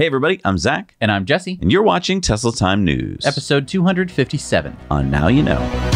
Hey, everybody, I'm Zac, And I'm Jesse. and you're watching Tesla Time News. Episode 257. on Now You Know.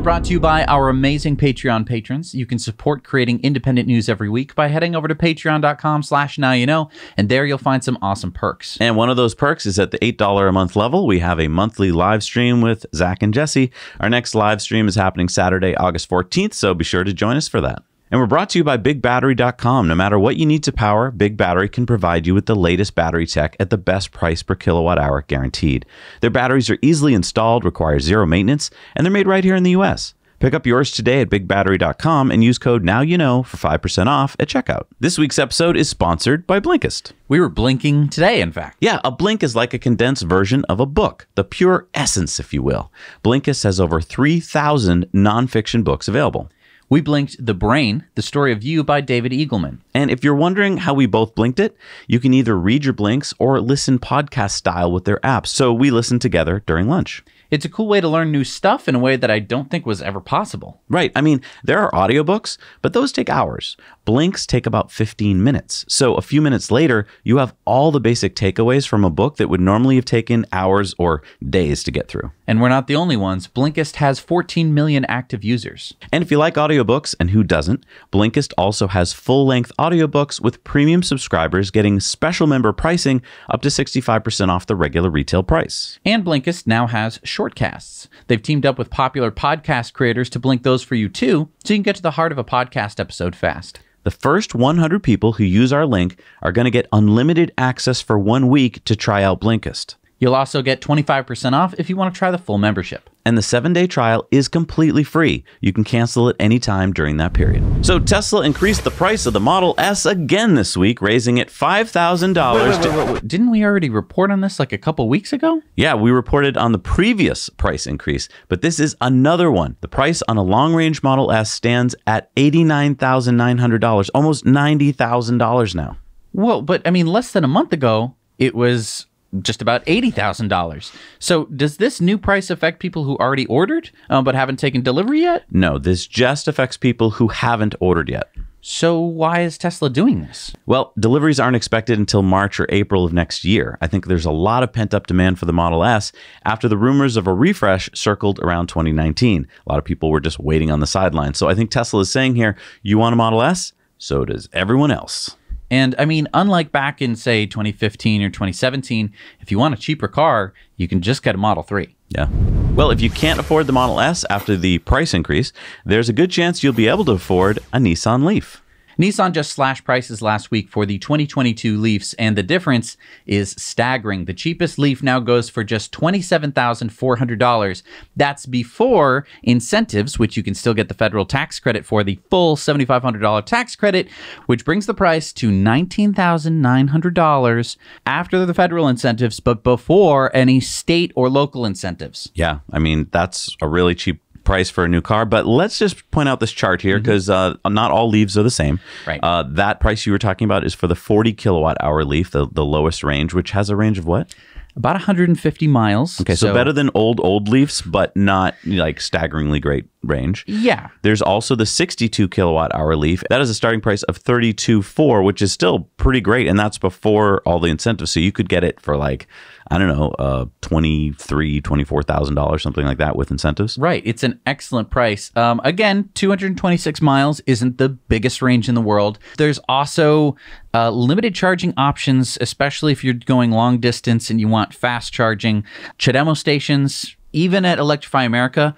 We're brought to you by our amazing Patreon patrons. You can support creating independent news every week by heading over to patreon.com slash now you know, and there you'll find some awesome perks. And one of those perks is at the $8 a month level. We have a monthly live stream with Zac and Jesse. Our next live stream is happening Saturday, August 14th, so be sure to join us for that. And we're brought to you by BigBattery.com. No matter what you need to power, Big Battery can provide you with the latest battery tech at the best price per kilowatt hour guaranteed. Their batteries are easily installed, require zero maintenance, and they're made right here in the US. Pick up yours today at bigbattery.com and use code NOWYOUKNOW for 5% off at checkout. This week's episode is sponsored by Blinkist. We were blinking today, in fact. Yeah, a blink is like a condensed version of a book, the pure essence, if you will. Blinkist has over 3,000 nonfiction books available. We blinked The Brain, the story of you by David Eagleman. And if you're wondering how we both blinked it, you can either read your blinks or listen podcast style with their apps. So we listened together during lunch. It's a cool way to learn new stuff in a way that I don't think was ever possible. Right. I mean, there are audiobooks, but those take hours. Blinks take about 15 minutes. So a few minutes later, you have all the basic takeaways from a book that would normally have taken hours or days to get through. And we're not the only ones. Blinkist has 14 million active users. And if you like audiobooks, and who doesn't, Blinkist also has full length audiobooks with premium subscribers getting special member pricing up to 65% off the regular retail price. And Blinkist now has shortcasts. They've teamed up with popular podcast creators to blink those for you too, so you can get to the heart of a podcast episode fast. The first 100 people who use our link are going to get unlimited access for one week to try out Blinkist. You'll also get 25% off if you want to try the full membership. And the seven day trial is completely free. You can cancel it anytime during that period. So, Tesla increased the price of the Model S again this week, raising it $5,000 to. Didn't we already report on this like a couple weeks ago? Yeah, we reported on the previous price increase, but this is another one. The price on a long range Model S stands at $89,900, almost $90,000 now. Well, but I mean, less than a month ago, it was just about $80,000. So, does this new price affect people who already ordered uh, but haven't taken delivery yet? No, this just affects people who haven't ordered yet. So, why is Tesla doing this? Well, deliveries aren't expected until March or April of next year. I think there's a lot of pent up demand for the Model S after the rumors of a refresh circled around 2019. A lot of people were just waiting on the sidelines. So I think Tesla is saying here, you want a Model S? So does everyone else. And I mean, unlike back in, say, 2015 or 2017, if you want a cheaper car, you can just get a Model 3. Yeah. Well, if you can't afford the Model S after the price increase, there's a good chance you'll be able to afford a Nissan Leaf. Nissan just slashed prices last week for the 2022 Leafs, and the difference is staggering. The cheapest Leaf now goes for just $27,400. That's before incentives, which you can still get the federal tax credit for, the full $7,500 tax credit, which brings the price to $19,900 after the federal incentives, but before any state or local incentives. Yeah, I mean, that's a really cheap price for a new car. But let's just point out this chart here because uh, not all leaves are the same. Right. Uh, that price you were talking about is for the 40 kilowatt hour leaf, the, the lowest range, which has a range of what? About 150 miles. Okay, so, better than old, old leafs, but not like staggeringly great range. Yeah. There's also the 62 kilowatt hour leaf. That is a starting price of 32.4, which is still pretty great, and that's before all the incentives. So you could get it for like I don't know, uh, twenty three, twenty four thousand dollars, something like that, with incentives. Right. It's an excellent price. Um, again, 226 miles isn't the biggest range in the world. There's also uh, limited charging options, especially if you're going long distance and you want fast charging. CHAdeMO stations, even at Electrify America,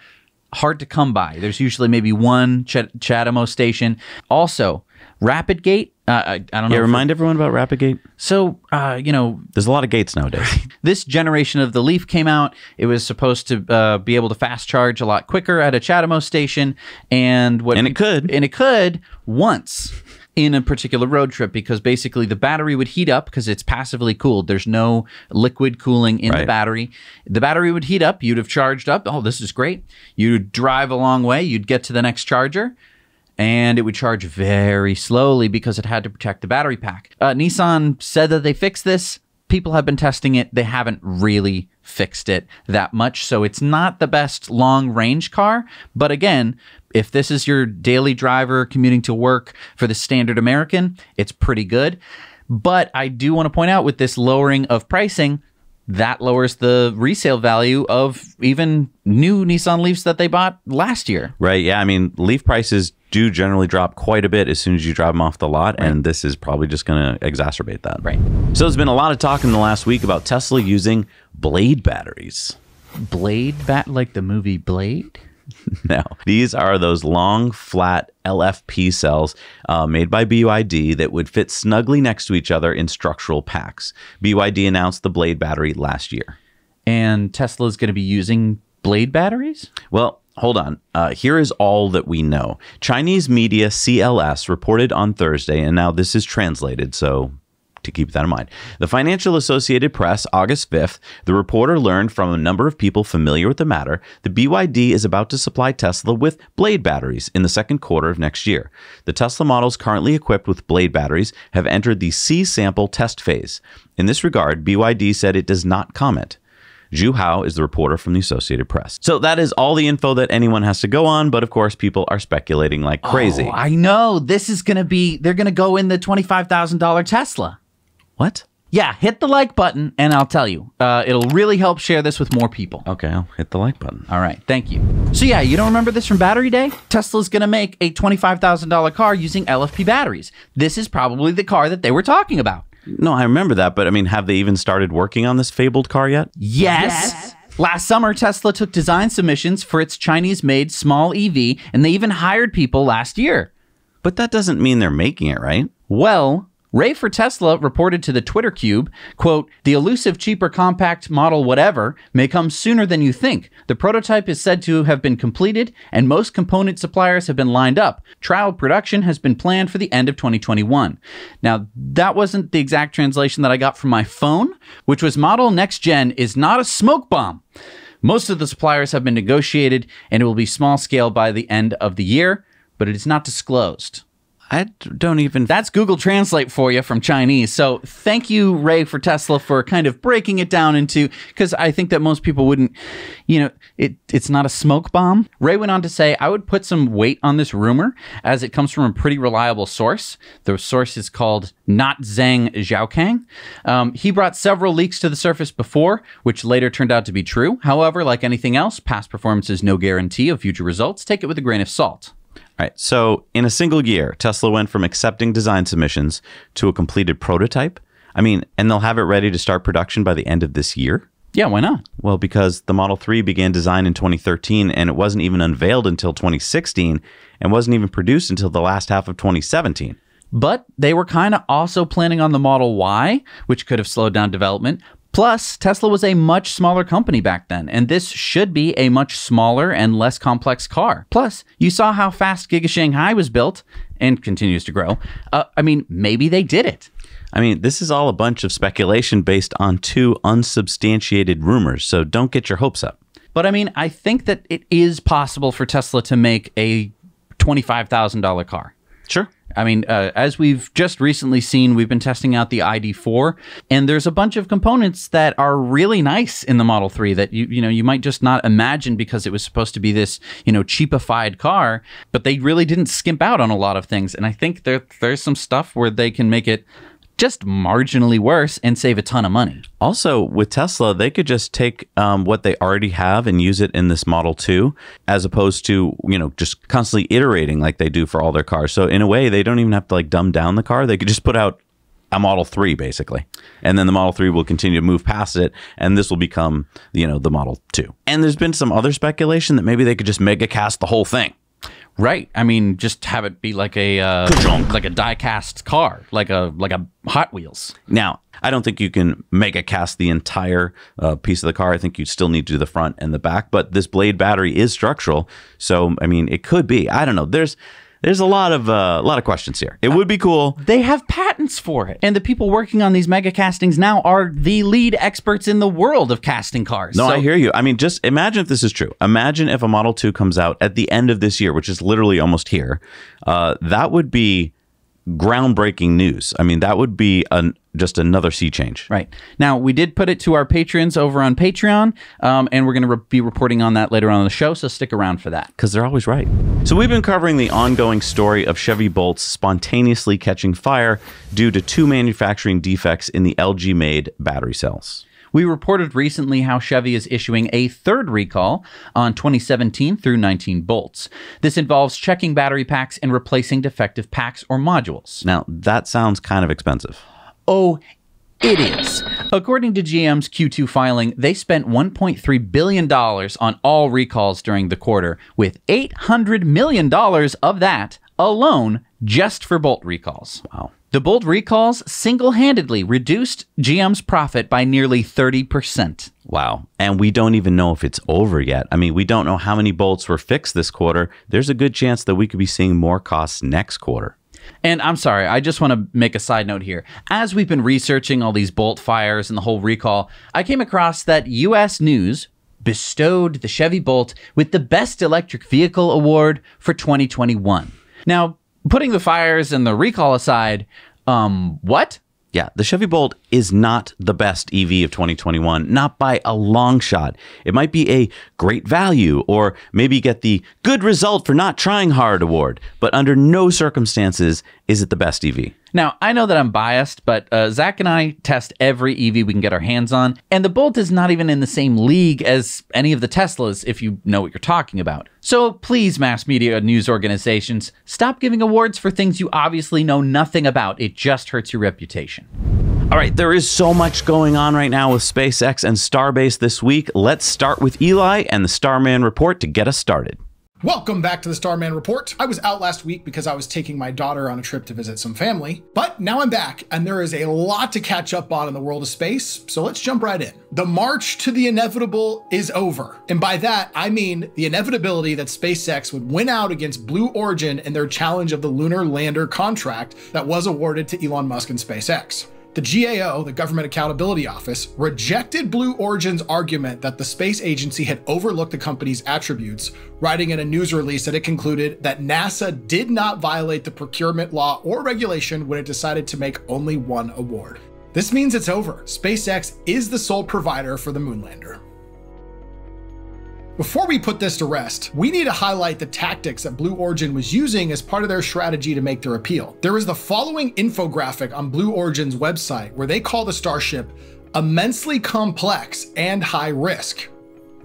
hard to come by. There's usually maybe one Ch- station. Also, RapidGate. Uh, I, I don't know. Yeah, remind everyone about RapidGate. so, uh, you know, There's a lot of gates nowadays. this generation of the Leaf came out. It was supposed to uh, be able to fast charge a lot quicker at a CHAdeMO station, and what And it could. and it could once in a particular road trip because basically the battery would heat up because it's passively cooled. There's no liquid cooling in the battery. The battery would heat up. You'd have charged up. Oh, this is great. You'd drive a long way. You'd get to the next charger. And it would charge very slowly because it had to protect the battery pack. Uh, Nissan said that they fixed this. People have been testing it. They haven't really fixed it that much. So it's not the best long range car. But again, if this is your daily driver commuting to work for the standard American, it's pretty good. But I do want to point out with this lowering of pricing, that lowers the resale value of even new Nissan Leafs that they bought last year. Right. Yeah. I mean, Leaf prices do generally drop quite a bit as soon as you drive them off the lot, and this is probably just going to exacerbate that. Right. So there's been a lot of talk in the last week about Tesla using Blade batteries. Blade bat like the movie Blade? Now, these are those long, flat LFP cells uh, made by BYD that would fit snugly next to each other in structural packs. BYD announced the Blade battery last year. And Tesla is going to be using Blade batteries? Well, hold on. Uh, here is all that we know. Chinese media CLS reported on Thursday, and now this is translated, so to keep that in mind. The Financial Associated Press, August 5th, the reporter learned from a number of people familiar with the matter that BYD is about to supply Tesla with Blade batteries in the second quarter of next year. The Tesla models currently equipped with Blade batteries have entered the C sample test phase. In this regard, BYD said it does not comment. Zhu Hao is the reporter from the Associated Press. So that is all the info that anyone has to go on, but of course, people are speculating like crazy. Oh, I know. This is going to be, they're going to go in the $25,000 Tesla. What? Yeah, hit the like button and I'll tell you. Uh, it'll really help share this with more people. Okay, I'll hit the like button. All right, thank you. So, yeah, you don't remember this from Battery Day? Tesla's going to make a $25,000 car using LFP batteries. This is probably the car that they were talking about. No, I remember that, but I mean, have they even started working on this fabled car yet? Yes. Last summer, Tesla took design submissions for its Chinese made small EV, and they even hired people last year. But that doesn't mean they're making it, right? Well, Ray4Tesla reported to the Twitter Cube, quote, the elusive cheaper compact model whatever may come sooner than you think. The prototype is said to have been completed and most component suppliers have been lined up. Trial production has been planned for the end of 2021. Now, that wasn't the exact translation that I got from my phone, which was model next gen is not a smoke bomb. Most of the suppliers have been negotiated and it will be small scale by the end of the year, but it is not disclosed. I don't even. That's Google Translate for you from Chinese. So thank you, Ray, for Tesla for kind of breaking it down into because I think that most people wouldn't, you know, it it's not a smoke bomb. Ray went on to say, I would put some weight on this rumor as it comes from a pretty reliable source. The source is called Not Zhang Zhaokang. Um, he brought several leaks to the surface before, which later turned out to be true. However, like anything else, past performance is no guarantee of future results. Take it with a grain of salt. Right. So, in a single year, Tesla went from accepting design submissions to a completed prototype. I mean, and they'll have it ready to start production by the end of this year. Yeah, why not? Well, because the Model 3 began design in 2013 and it wasn't even unveiled until 2016 and wasn't even produced until the last half of 2017. But they were kind of also planning on the Model Y, which could have slowed down development. Plus, Tesla was a much smaller company back then, and this should be a much smaller and less complex car. Plus, you saw how fast Giga Shanghai was built and continues to grow. Uh, I mean, maybe they did it. I mean, this is all a bunch of speculation based on two unsubstantiated rumors, so don't get your hopes up. But I mean, I think that it is possible for Tesla to make a $25,000 car. Sure. I mean, uh, as we've just recently seen, we've been testing out the ID4, and there's a bunch of components that are really nice in the Model 3 that you you know you might just not imagine because it was supposed to be this you know cheapified car, but they really didn't skimp out on a lot of things. And I think there there's some stuff where they can make it just marginally worse and save a ton of money. Also, with Tesla, they could just take um, what they already have and use it in this Model 2, as opposed to, you know, just constantly iterating like they do for all their cars. So, in a way, they don't even have to like dumb down the car. They could just put out a Model 3, basically. And then the Model 3 will continue to move past it, and this will become, you know, the Model 2. And there's been some other speculation that maybe they could just mega cast the whole thing. Right. I mean, just have it be like a uh, like a die-cast car, like a like a Hot Wheels. Now, I don't think you can mega cast the entire uh, piece of the car. I think you still need to do the front and the back, but this blade battery is structural. So, I mean, it could be. I don't know. There's There's a lot of uh, a lot of questions here. It would be cool. They have patents for it. And the people working on these mega castings now are the lead experts in the world of casting cars. No, So- I hear you. I mean, just imagine if this is true. Imagine if a Model 2 comes out at the end of this year, which is literally almost here. Uh, that would be groundbreaking news. I mean, that would be an, just another sea change. Right. Now, we did put it to our patrons over on Patreon, um, and we're going to re- be reporting on that later on in the show, so stick around for that. because they're always right. So we've been covering the ongoing story of Chevy Bolts spontaneously catching fire due to two manufacturing defects in the LG made battery cells. We reported recently how Chevy is issuing a third recall on 2017 through 19 bolts. This involves checking battery packs and replacing defective packs or modules. Now, that sounds kind of expensive. Oh, it is. According to GM's Q2 filing, they spent $1.3 billion on all recalls during the quarter, with $800 million of that alone just for Bolt recalls. Wow. The Bolt recalls single handedly reduced GM's profit by nearly 30%. Wow. And we don't even know if it's over yet. I mean, we don't know how many bolts were fixed this quarter. There's a good chance that we could be seeing more costs next quarter. And I'm sorry, I just want to make a side note here. As we've been researching all these bolt fires and the whole recall, I came across that US News bestowed the Chevy Bolt with the Best Electric Vehicle Award for 2021. Now, putting the fires and the recall aside, um, what? Yeah, the Chevy Bolt is not the best EV of 2021, not by a long shot. It might be a great value or maybe get the good result for not trying hard award, but under no circumstances is it the best EV. Now, I know that I'm biased, but uh, Zac and I test every EV we can get our hands on, and the Bolt is not even in the same league as any of the Teslas, if you know what you're talking about. So please, mass media news organizations, stop giving awards for things you obviously know nothing about. It just hurts your reputation. All right, there is so much going on right now with SpaceX and Starbase this week. Let's start with Eli and the Starman report to get us started. Welcome back to the Starman Report. I was out last week because I was taking my daughter on a trip to visit some family, but now I'm back and there is a lot to catch up on in the world of space, so let's jump right in. The march to the inevitable is over. And by that, I mean the inevitability that SpaceX would win out against Blue Origin in their challenge of the lunar lander contract that was awarded to Elon Musk and SpaceX. The GAO, the Government Accountability Office, rejected Blue Origin's argument that the space agency had overlooked the company's attributes, writing in a news release that it concluded that NASA did not violate the procurement law or regulation when it decided to make only one award. This means it's over. SpaceX is the sole provider for the moonlander. Before we put this to rest, we need to highlight the tactics that Blue Origin was using as part of their strategy to make their appeal. There is the following infographic on Blue Origin's website where they call the Starship immensely complex and high risk.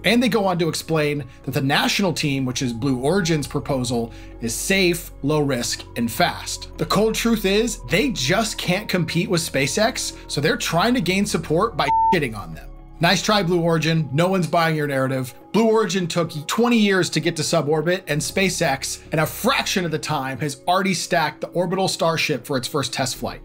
And they go on to explain that the national team, which is Blue Origin's proposal, is safe, low risk, and fast. The cold truth is, they just can't compete with SpaceX, so they're trying to gain support by shitting on them. Nice try, Blue Origin. No one's buying your narrative. Blue Origin took 20 years to get to suborbit, and SpaceX, in a fraction of the time, has already stacked the orbital Starship for its first test flight.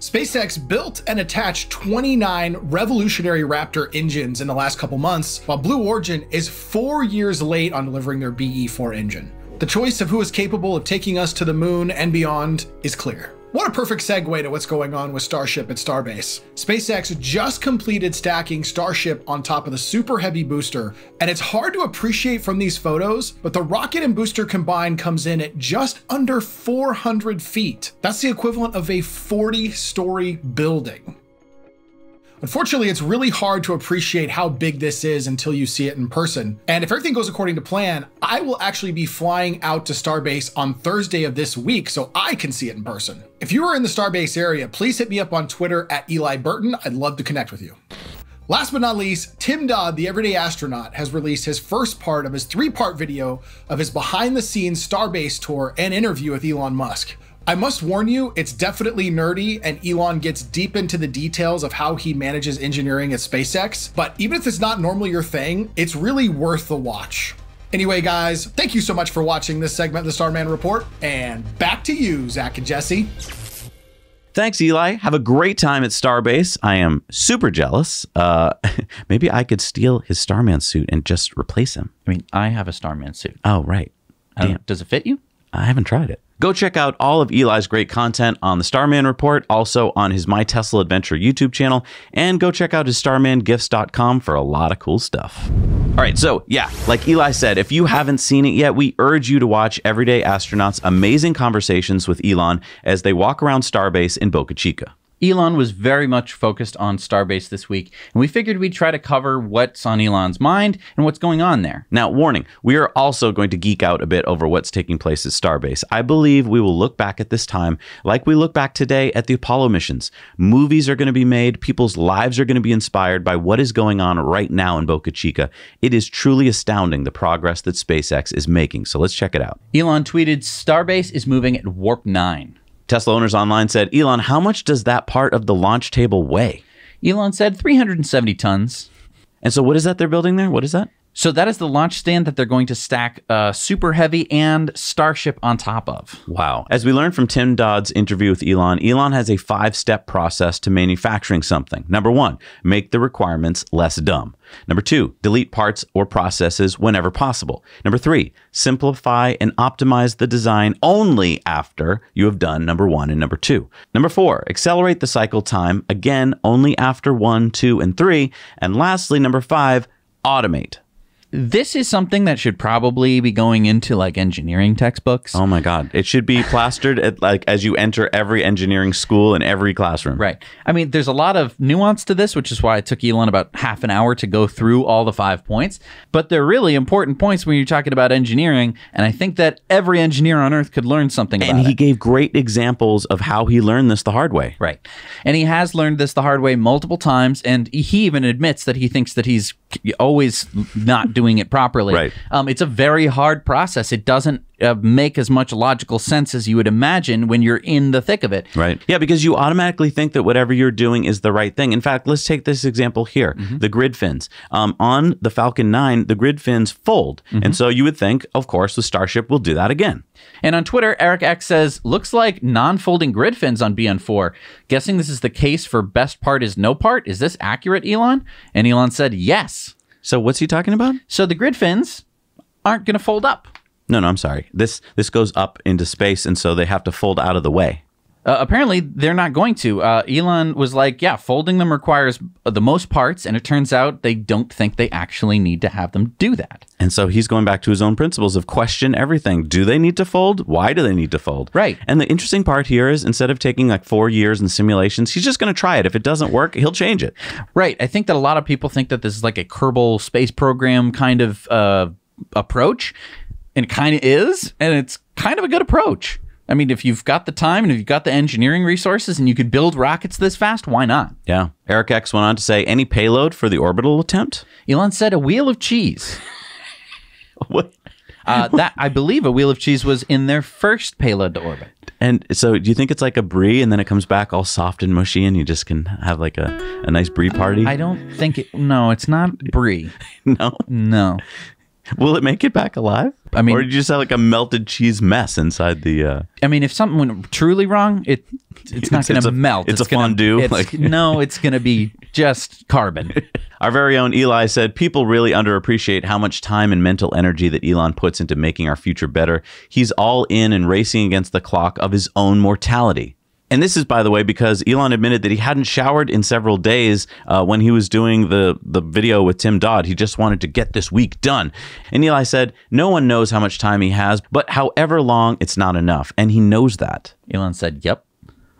SpaceX built and attached 29 revolutionary Raptor engines in the last couple months, while Blue Origin is four years late on delivering their BE 4 engine. The choice of who is capable of taking us to the moon and beyond is clear. What a perfect segue to what's going on with Starship at Starbase. SpaceX just completed stacking Starship on top of the Super Heavy booster, and it's hard to appreciate from these photos, but the rocket and booster combined comes in at just under 400 feet. That's the equivalent of a 40 story building. Unfortunately, it's really hard to appreciate how big this is until you see it in person. And if everything goes according to plan, I will actually be flying out to Starbase on Thursday of this week so I can see it in person. If you are in the Starbase area, please hit me up on Twitter at Eli Burton. I'd love to connect with you. Last but not least, Tim Dodd, the everyday astronaut, has released his first part of his three part video of his behind the scenes Starbase tour and interview with Elon Musk. I must warn you, it's definitely nerdy, and Elon gets deep into the details of how he manages engineering at SpaceX. But even if it's not normally your thing, it's really worth the watch. Anyway, guys, thank you so much for watching this segment of the Starman Report, and back to you, Zac and Jesse. Thanks, Eli. Have a great time at Starbase. I am super jealous. Uh, maybe I could steal his Starman suit and just replace him. I mean, I have a Starman suit. Oh, right. Damn. Does it fit you? I haven't tried it. Go check out all of Eli's great content on the Starman Report, also on his My Tesla Adventure YouTube channel, and go check out his starmangifts.com for a lot of cool stuff. All right, so yeah, like Eli said, if you haven't seen it yet, we urge you to watch Everyday Astronauts' amazing conversations with Elon as they walk around Starbase in Boca Chica. Elon was very much focused on Starbase this week, and we figured we'd try to cover what's on Elon's mind and what's going on there. Now, warning, we are also going to geek out a bit over what's taking place at Starbase. I believe we will look back at this time like we look back today at the Apollo missions. Movies are going to be made, people's lives are going to be inspired by what is going on right now in Boca Chica. It is truly astounding the progress that SpaceX is making. So let's check it out. Elon tweeted Starbase is moving at warp 9. Tesla Owners Online said, Elon, how much does that part of the launch table weigh? Elon said 370 tons. And so, what is that they're building there? What is that? So that is the launch stand that they're going to stack uh, Super Heavy and Starship on top of. Wow. As we learned from Tim Dodd's interview with Elon, Elon has a five step process to manufacturing something. Number one, make the requirements less dumb. Number two, delete parts or processes whenever possible. Number three, simplify and optimize the design only after you have done number one and number two. Number four, accelerate the cycle time again only after one, two, and three. And lastly, number five, automate. This is something that should probably be going into like engineering textbooks. Oh my god, it should be plastered at like as you enter every engineering school in every classroom. Right. I mean, there's a lot of nuance to this, which is why it took Elon about half an hour to go through all the five points. But they're really important points when you're talking about engineering, and I think that every engineer on Earth could learn something about And he it. gave great examples of how he learned this the hard way. Right. And he has learned this the hard way multiple times, and he even admits that he thinks that he's always not doing it properly. Right. Um, it's a very hard process. It doesn't uh, make as much logical sense as you would imagine when you're in the thick of it. Right. Yeah, because you automatically think that whatever you're doing is the right thing. In fact, let's take this example here the grid fins. Um, on the Falcon 9, the grid fins fold. And so you would think, of course, the Starship will do that again. And on Twitter, Eric X says, looks like non folding grid fins on BN4. Guessing this is the case for best part is no part. Is this accurate, Elon? And Elon said, yes. So what's he talking about? So the grid fins aren't going to fold up. No, no, I'm sorry. This this goes up into space, and so they have to fold out of the way. Uh, apparently, they're not going to. Uh, Elon was like, yeah, folding them requires the most parts. And it turns out they don't think they actually need to have them do that. And so he's going back to his own principles of question everything. Do they need to fold? Why do they need to fold? Right. And the interesting part here is instead of taking like four years in simulations, he's just going to try it. If it doesn't work, he'll change it. Right. I think that a lot of people think that this is like a Kerbal space program kind of uh, approach, and it kind of is, and it's kind of a good approach. I mean, if you've got the time and if you've got the engineering resources and you could build rockets this fast, why not? Yeah. Eric X went on to say, any payload for the orbital attempt? Elon said a wheel of cheese. What? Uh, that I believe a wheel of cheese was in their first payload to orbit. And so do you think it's like a brie and then it comes back all soft and mushy and you just can have like a, a nice brie party? I don't think it. No, it's not brie. no. No. Will it make it back alive? I mean- or did you just have like a melted cheese mess inside the? Uh... I mean, if something went truly wrong, it it's not going to melt. it's a gonna- fondue, it's- like- no, it's going to be just carbon. Our very own Eli said, People really underappreciate how much time and mental energy that Elon puts into making our future better. He's all in and racing against the clock of his own mortality. And this is, by the way, because Elon admitted that he hadn't showered in several days uh, when he was doing the, the video with Tim Dodd. He just wanted to get this week done. And Eli said, No one knows how much time he has, but however long, it's not enough. And he knows that. Elon said, "Yep."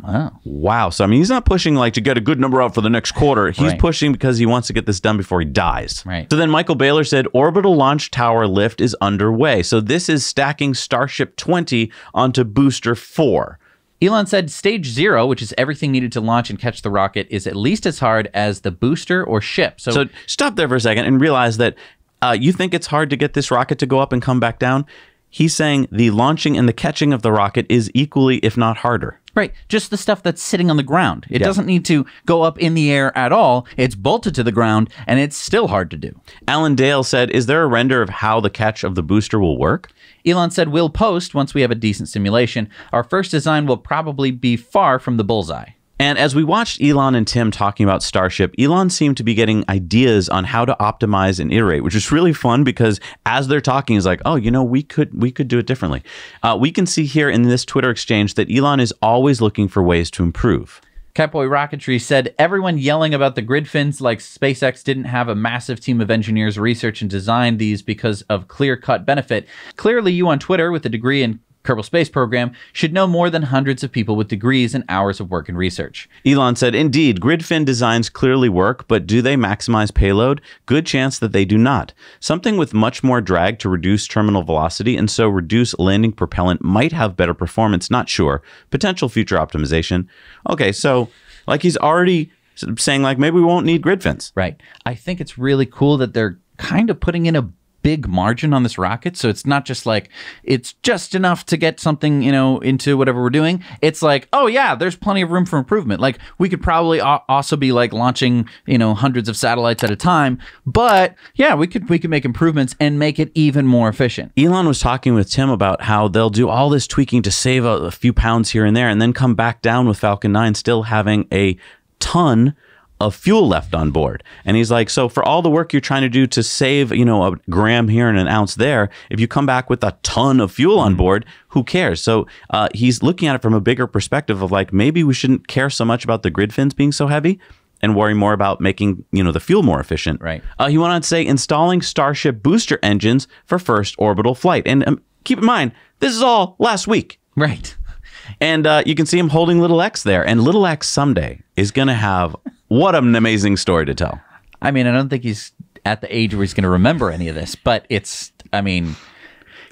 Wow. Wow. So, I mean, he's not pushing like to get a good number out for the next quarter. He's Right. pushing because he wants to get this done before he dies. Right. So then Michael Baylor said orbital launch tower lift is underway. So this is stacking Starship 20 onto booster 4. Elon said stage zero, which is everything needed to launch and catch the rocket, is at least as hard as the booster or ship. So, So stop there for a second and realize that uh, you think it's hard to get this rocket to go up and come back down. He's saying the launching and the catching of the rocket is equally, if not harder. right, just the stuff that's sitting on the ground. It Yeah. doesn't need to go up in the air at all. It's bolted to the ground, and it's still hard to do. Alan Dale said, Is there a render of how the catch of the booster will work? Elon said, We'll post once we have a decent simulation. Our first design will probably be far from the bullseye. And as we watched Elon and Tim talking about Starship, Elon seemed to be getting ideas on how to optimize and iterate, which is really fun because as they're talking, he's like, "Oh, you know, we could we could do it differently." Uh, we can see here in this Twitter exchange that Elon is always looking for ways to improve. Catboy Rocketry said everyone yelling about the grid fins like SpaceX didn't have a massive team of engineers research and design these because of clear cut benefit. Clearly, you on Twitter with a degree in Kerbal Space Program should know more than hundreds of people with degrees and hours of work and research. Elon said, Indeed, grid fin designs clearly work, but do they maximize payload? Good chance that they do not. Something with much more drag to reduce terminal velocity and so reduce landing propellant might have better performance, not sure. Potential future optimization. Okay, so like he's already saying like maybe we won't need grid fins. Right. I think it's really cool that they're kind of putting in a big margin on this rocket. So it's not just like it's just enough to get something, you know, into whatever we're doing. It's like, oh yeah, there's plenty of room for improvement. Like we could probably a- also be like launching, you know, hundreds of satellites at a time, but yeah, we could we could make improvements and make it even more efficient. Elon was talking with Tim about how they'll do all this tweaking to save a, a few pounds here and there and then come back down with Falcon 9 still having a ton of fuel left on board. And he's like, so for all the work you're trying to do to save, you know, a gram here and an ounce there, if you come back with a ton of fuel on board, who cares? So uh, he's looking at it from a bigger perspective of like, maybe we shouldn't care so much about the grid fins being so heavy and worry more about making, you know, the fuel more efficient. Right. Uh, he went on to say installing Starship booster engines for first orbital flight. And um, keep in mind, this is all last week. Right. And uh, you can see him holding Little X there. And Little X someday is going to have what an amazing story to tell. I mean, I don't think he's at the age where he's going to remember any of this, but it's I mean,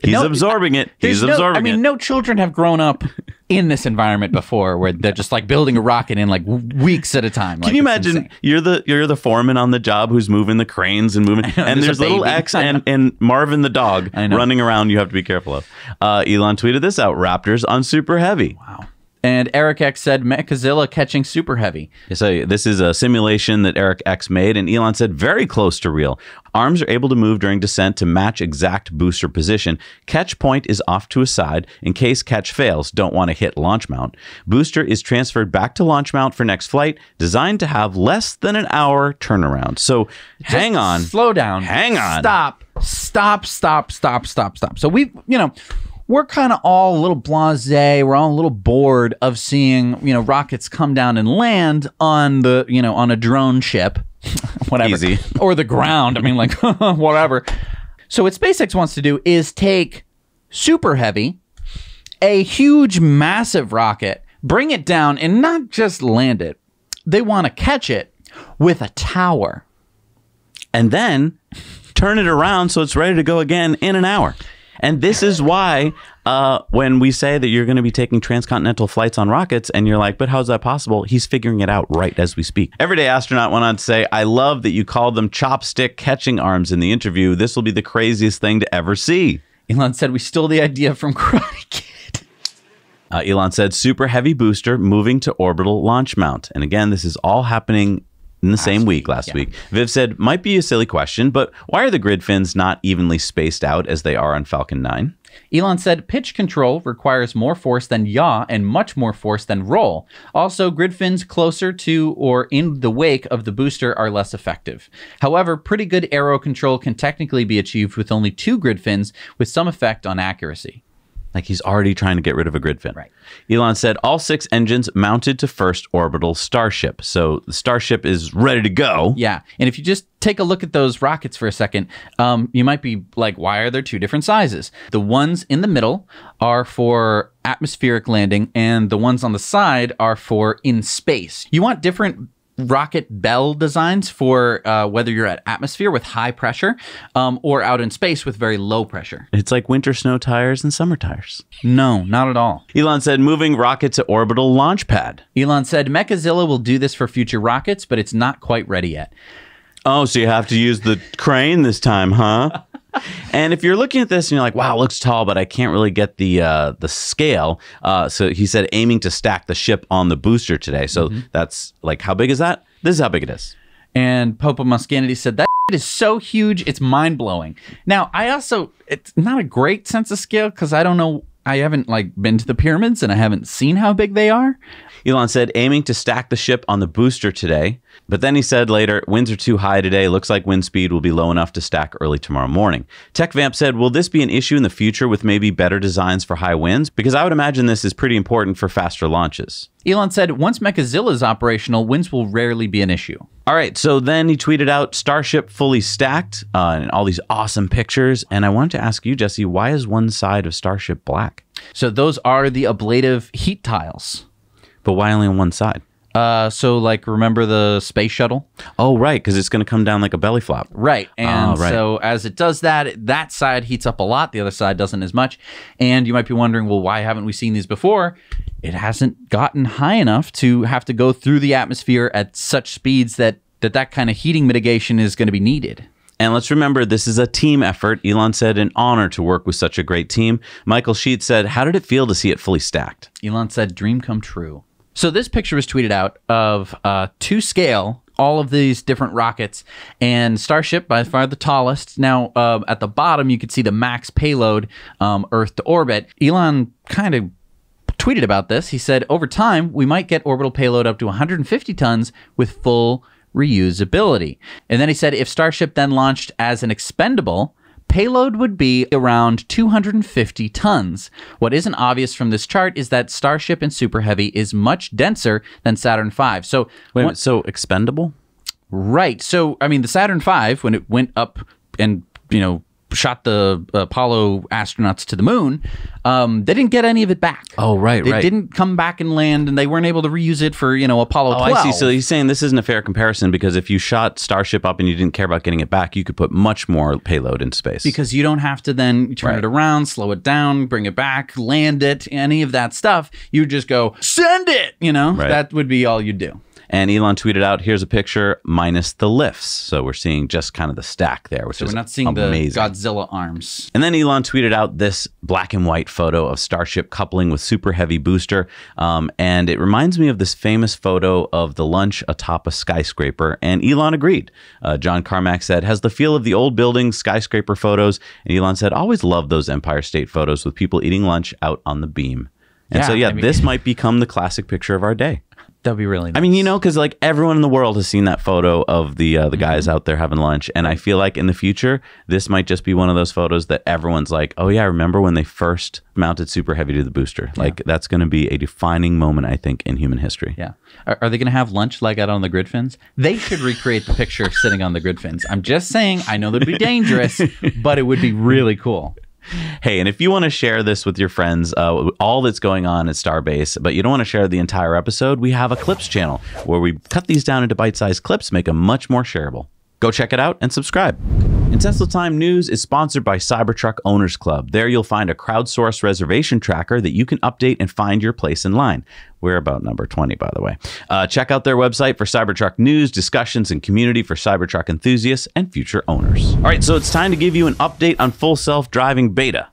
He's No, absorbing it. He's no, absorbing it. I mean, it. no children have grown up in this environment before, where they're just like building a rocket in like weeks at a time. Can you imagine you're the you're the foreman on the job who's moving the cranes and moving, and there's there's, little. X and, and Marvin the dog running around. You have to be careful of. Uh, Elon tweeted this out: Raptors on Super Heavy. Wow. And Eric X said Mechazilla catching super heavy. So this is a simulation that Eric X made, and Elon said very close to real. Arms are able to move during descent to match exact booster position. Catch point is off to a side in case catch fails. Don't want to hit launch mount. Booster is transferred back to launch mount for next flight. Designed to have less than an hour turnaround. So hang on. Slow down. Hang on. Stop. Stop. Stop. Stop. Stop. Stop. So we, you know, we're kind of all a little blasé. We're all a little bored of seeing, you know, rockets come down and land on the, you know, on a drone ship, whatever, Easy. or the ground. I mean, like whatever. So what SpaceX wants to do is take super heavy, a huge, massive rocket, bring it down, and not just land it. They want to catch it with a tower. and then turn it around so it's ready to go again in an hour. And this is why uh, when we say that you're going to be taking transcontinental flights on rockets, and you're like, but how's that possible? He's figuring it out right as we speak. Everyday astronaut went on to say, I love that you called them chopstick catching arms in the interview. This will be the craziest thing to ever see. Elon said we stole the idea from Karate Kid. Uh, Elon said, super heavy booster moving to orbital launch mount. And again, this is all happening in the same week, last yeah. week. Viv said, might be a silly question, but why are the grid fins not evenly spaced out as they are on Falcon 9? Elon said pitch control requires more force than yaw and much more force than roll. Also, grid fins closer to or in the wake of the booster are less effective. However, pretty good aero control can technically be achieved with only two grid fins with some effect on accuracy. Like he's already trying to get rid of a grid fin. Right. Elon said all six engines mounted to first orbital Starship. So the Starship is ready to go. Yeah. And if you just take a look at those rockets for a second, um, you might be like, why are there two different sizes? The ones in the middle are for atmospheric landing, and the ones on the side are for in space. You want different rocket bell designs for uh, whether you're at atmosphere with high pressure um, or out in space with very low pressure. It's like winter snow tires and summer tires. No, not at all. Elon said moving rocket to orbital launch pad. Elon said Mechazilla will do this for future rockets, but it's not quite ready yet. Oh, so you have to use the crane this time, huh? and if you're looking at this and you're like, "Wow, it looks tall," but I can't really get the uh, the scale. Uh, so he said, aiming to stack the ship on the booster today. So that's like, how big is that? This is how big it is. And Popa Muscanity said that is so huge, it's mind blowing. Now, I also it's not a great sense of scale because I don't know I haven't like been to the pyramids and I haven't seen how big they are. Elon said, aiming to stack the ship on the booster today. But then he said later, winds are too high today. Looks like wind speed will be low enough to stack early tomorrow morning. TechVamp said, will this be an issue in the future with maybe better designs for high winds? Because I would imagine this is pretty important for faster launches. Elon said, once Mechazilla is operational, winds will rarely be an issue. All right, so then he tweeted out Starship fully stacked uh, and all these awesome pictures. And I wanted to ask you, Jesse, why is one side of Starship black? So those are the ablative heat tiles. But why only on one side? Uh, so like remember the space shuttle? Oh, right, because it's going to come down like a belly flop. Right. And Oh, right. so as it does that, that side heats up a lot, the other side doesn't as much. And you might be wondering, well, why haven't we seen these before? It hasn't gotten high enough to have to go through the atmosphere at such speeds that that, that kind of heating mitigation is going to be needed. And let's remember, this is a team effort. Elon said, an honor to work with such a great team. Michael Sheetz said, how did it feel to see it fully stacked? Elon said, "Dream come true." So this picture was tweeted out of uh, to scale all of these different rockets, and Starship by far the tallest. Now uh, at the bottom, you could see the max payload, um, Earth to orbit. Elon kind of tweeted about this. He said, "Over time, we might get orbital payload up to 150 tons with full reusability." And then he said, if Starship then launched as an expendable. Payload would be around 250 tons. What isn't obvious from this chart is that Starship and Super Heavy is much denser than Saturn V. So, Wait, one- so expendable? right. So, I mean, the Saturn V, when it went up and, you know, shot the Apollo astronauts to the moon, um, they didn't get any of it back. Oh, right, It right. didn't come back and land, and they weren't able to reuse it for, you know, Apollo Oh, 12. I see. So he's saying this isn't a fair comparison because if you shot Starship up and you didn't care about getting it back, you could put much more payload in space. because you don't have to then turn Right. it around, slow it down, bring it back, land it, any of that stuff. You just go send it. You know, Right. that would be all you'd do. And Elon tweeted out, "Here's a picture minus the lifts." So we're seeing just kind of the stack there, which So is we're not seeing amazing. the Godzilla arms. And then Elon tweeted out this black and white photo of Starship coupling with Super Heavy booster. Um, and it reminds me of this famous photo of the lunch atop a skyscraper. And Elon agreed. Uh, John Carmack said, has the feel of the old buildings, skyscraper photos. And Elon said, always loved those Empire State photos with people eating lunch out on the beam. And Yeah, so, yeah, I mean- this might become the classic picture of our day. That'd be really. Nice. I mean, you know, because like everyone in the world has seen that photo of the uh, the guys out there having lunch, and I feel like in the future this might just be one of those photos that everyone's like, "Oh yeah, I remember when they first mounted Super Heavy to the booster?" Like that's going to be a defining moment, I think, in human history. Yeah. Are, are they going to have lunch like out on the grid fins? They should recreate the picture of sitting on the grid fins. I'm just saying. I know that'd be dangerous, but it would be really cool. Hey, and if you want to share this with your friends, uh, all that's going on at Starbase, but you don't want to share the entire episode, we have a clips channel where we cut these down into bite-sized clips, make them much more shareable. Go check it out and subscribe. And Tesla Time News is sponsored by Cybertruck Owners Club. There you'll find a crowdsourced reservation tracker that you can update and find your place in line. We're about number 20, by the way. Uh, check out their website for Cybertruck news, discussions, and community for Cybertruck enthusiasts and future owners. All right, so it's time to give you an update on full self driving beta.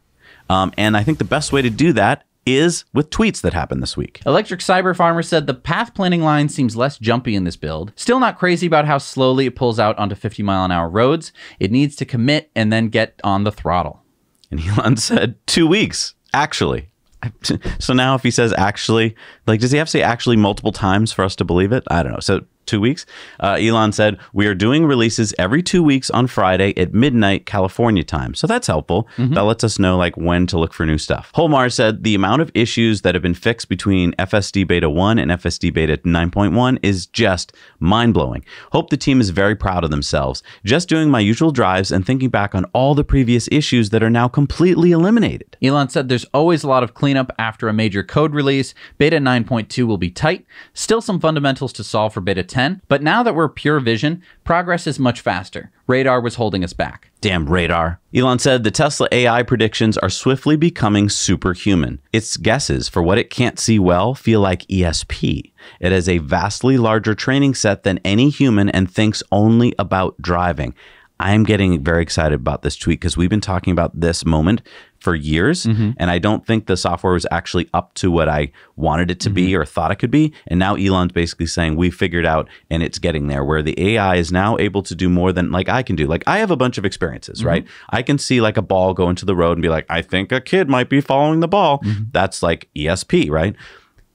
Um, and I think the best way to do that is with tweets that happened this week. Electric Cyber Farmer said the path planning line seems less jumpy in this build. Still not crazy about how slowly it pulls out onto 50 mile an hour roads. It needs to commit and then get on the throttle. And Elon said, two weeks, actually. So now if he says actually, like, does he have to say actually multiple times for us to believe it? I don't know. So two weeks. Uh, Elon said, we are doing releases every two weeks on Friday at midnight California time. So that's helpful. That lets us know like when to look for new stuff. Holmar said the amount of issues that have been fixed between FSD Beta 1 and FSD Beta 9.1 is just mind blowing. Hope the team is very proud of themselves. Just doing my usual drives and thinking back on all the previous issues that are now completely eliminated. Elon said there's always a lot of cleanup after a major code release. Beta 9.2 will be tight. Still some fundamentals to solve for Beta 10, but now that we're pure vision, progress is much faster. Radar was holding us back. Damn radar. Elon said the Tesla AI predictions are swiftly becoming superhuman. Its guesses for what it can't see well feel like ESP. It has a vastly larger training set than any human and thinks only about driving. I am getting very excited about this tweet because we've been talking about this moment for years. Mm-hmm. And I don't think the software was actually up to what I wanted it to be mm-hmm. or thought it could be. And now Elon's basically saying, we figured out and it's getting there where the AI is now able to do more than like I can do. Like I have a bunch of experiences, mm-hmm. right? I can see like a ball go into the road and be like, I think a kid might be following the ball. That's like ESP, right?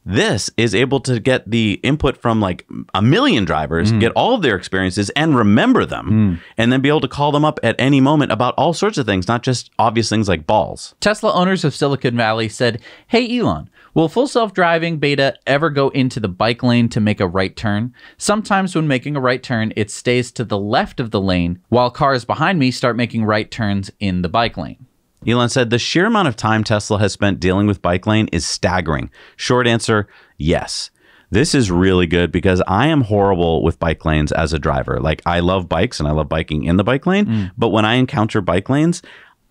This is able to get the input from like a million drivers, mm. get all of their experiences and remember them, mm. and then be able to call them up at any moment about all sorts of things, not just obvious things like balls. Tesla owners of Silicon Valley said, Hey, Elon, will full self driving beta ever go into the bike lane to make a right turn? Sometimes when making a right turn, it stays to the left of the lane, while cars behind me start making right turns in the bike lane. Elon said the sheer amount of time Tesla has spent dealing with bike lane is staggering. Short answer yes. This is really good because I am horrible with bike lanes as a driver. Like, I love bikes and I love biking in the bike lane, mm. but when I encounter bike lanes,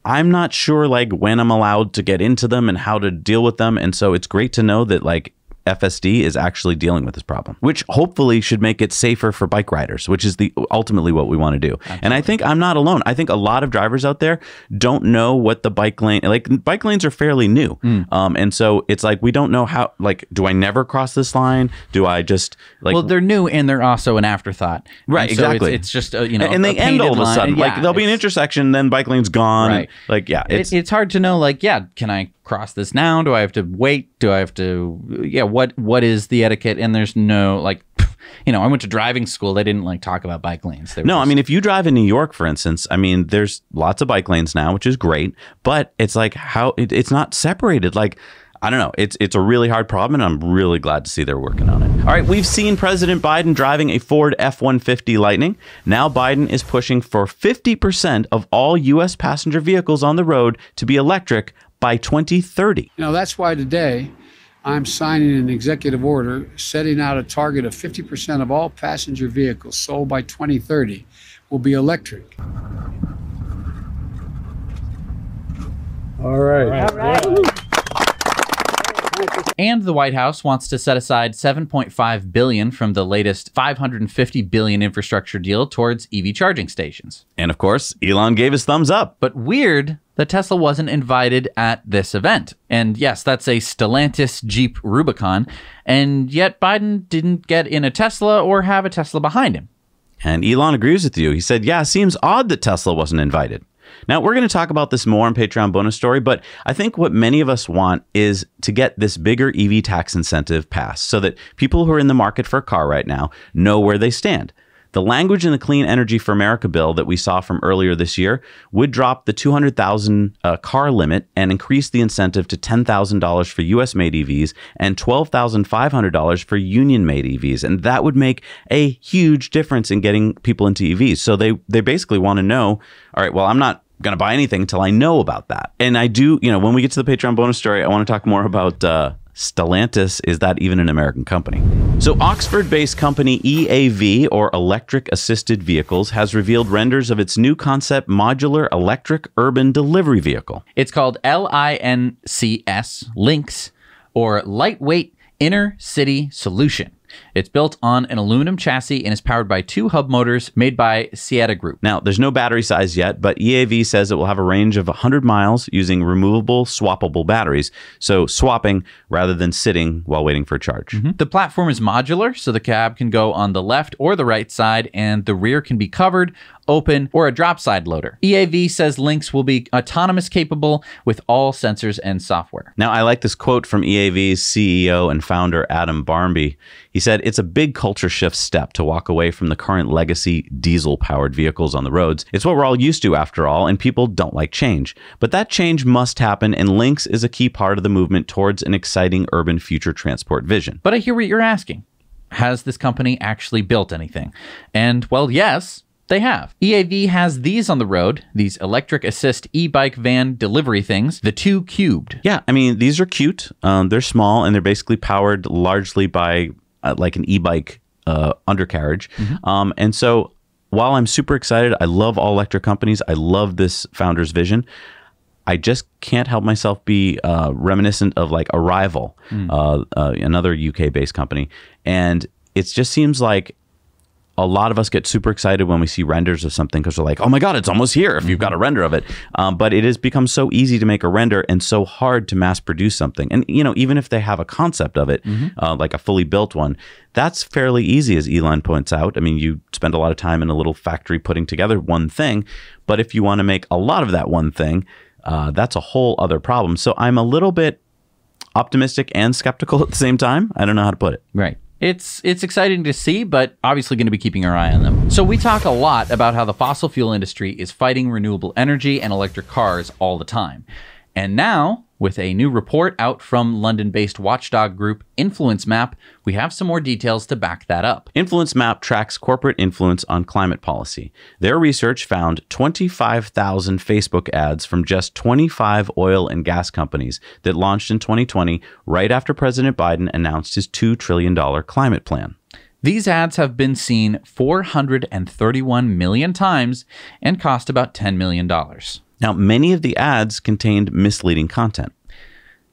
I'm not sure like when I'm allowed to get into them and how to deal with them. And so it's great to know that like FSD is actually dealing with this problem, which hopefully should make it safer for bike riders, which is the ultimately what we want to do. And I think I'm not alone. I think a lot of drivers out there don't know what the bike lane like bike lanes are fairly new. Um, and so it's like we don't know how like do I never cross this line? Do I just like well, they're new and they're also an afterthought. Right, so exactly. It's, it's just, uh, you know, and they a end all of a line. sudden. like Yeah, there'll be an intersection, then bike lane's gone. Right. Like yeah, it's It's, it's hard to know like yeah can i cross this now do i have to wait do i have to yeah what what is the etiquette and there's no like you know i went to driving school they didn't like talk about bike lanes They No, I mean, if you drive in New York, for instance, I mean, there's lots of bike lanes now, which is great, but it's like how it, it's not separated. Like, I don't know. It's it's a really hard problem, and I'm really glad to see they're working on it. All right, we've seen President Biden driving a Ford F-150 Lightning. Now Biden is pushing for 50% of all U.S. passenger vehicles on the road to be electric by 2030. You know, that's why today I'm signing an executive order setting out a target of 50% of all passenger vehicles sold by 2030 will be electric. All right. and the white house wants to set aside 7.5 billion from the latest 550 billion infrastructure deal towards ev charging stations And of course, Elon gave his thumbs up. but weird that Tesla wasn't invited at this event. And yes, that's a Stellantis Jeep Rubicon, and yet Biden didn't get in a Tesla or have a Tesla behind him. And Elon agrees with you. He said, Yeah, seems odd that Tesla wasn't invited. Now, we're going to talk about this more on Patreon bonus story, but I think what many of us want is to get this bigger EV tax incentive passed so that people who are in the market for a car right now know where they stand. The language in the Clean Energy for America bill that we saw from earlier this year would drop the 200,000 uh, car limit and increase the incentive to $10,000 for US made EVs and $12,500 for union made EVs. And that would make a huge difference in getting people into EVs. So they, they basically want to know all right, well, I'm not going to buy anything until I know about that. And I do, you know, when we get to the Patreon bonus story, I want to talk more about uh, Stellantis. Is that even an American company? So, Oxford based company EAV, or Electric Assisted Vehicles, has revealed renders of its new concept modular electric urban delivery vehicle. It's called LINCS, Lynx, or Lightweight Inner City Solution. It's built on an aluminum chassis and is powered by two hub motors made by Saietta Group. Now, there's no battery size yet, but EAV says it will have a range of 100 miles using removable, swappable batteries. So, swapping rather than sitting while waiting for a charge. Mm-hmm. The platform is modular, so the cab can go on the left or the right side, and the rear can be covered, open, or a drop side loader. EAV says Lynx will be autonomous capable with all sensors and software. Now, I like this quote from EAV's CEO and founder, Adam Barmby. He said, It's a big culture shift step to walk away from the current legacy diesel powered vehicles on the roads. It's what we're all used to, after all, and people don't like change. But that change must happen, and Lynx is a key part of the movement towards an exciting urban future transport vision. But I hear what you're asking. Has this company actually built anything? And, well, yes, they have. EAV has these on the road, these electric assist e bike van delivery things, the two cubed. Yeah, I mean, these are cute. Um, they're small, and they're basically powered largely by uh, like an e bike uh, undercarriage. Um, and so while I'm super excited, I love all electric companies, I love this founder's vision. I just can't help myself be uh, reminiscent of like Arrival, uh, uh, another UK based company. And it just seems like a lot of us get super excited when we see renders of something because we're like, oh my God, it's almost here if you've got a render of it. Um, but it has become so easy to make a render and so hard to mass produce something. And, you know, even if they have a concept of it, uh, like a fully built one, that's fairly easy, as Elon points out. I mean, you spend a lot of time in a little factory putting together one thing. But if you want to make a lot of that one thing, uh, that's a whole other problem. So I'm a little bit optimistic and skeptical at the same time. I don't know how to put it. Right. It's it's exciting to see, but obviously going to be keeping our eye on them. So we talk a lot about how the fossil fuel industry is fighting renewable energy and electric cars all the time. And now, with a new report out from London-based watchdog group Influence Map, we have some more details to back that up. Influence Map tracks corporate influence on climate policy. Their research found 25,000 Facebook ads from just 25 oil and gas companies that launched in 2020, right after President Biden announced his $2 trillion climate plan. These ads have been seen 431 million times and cost about $10 million. Now, many of the ads contained misleading content.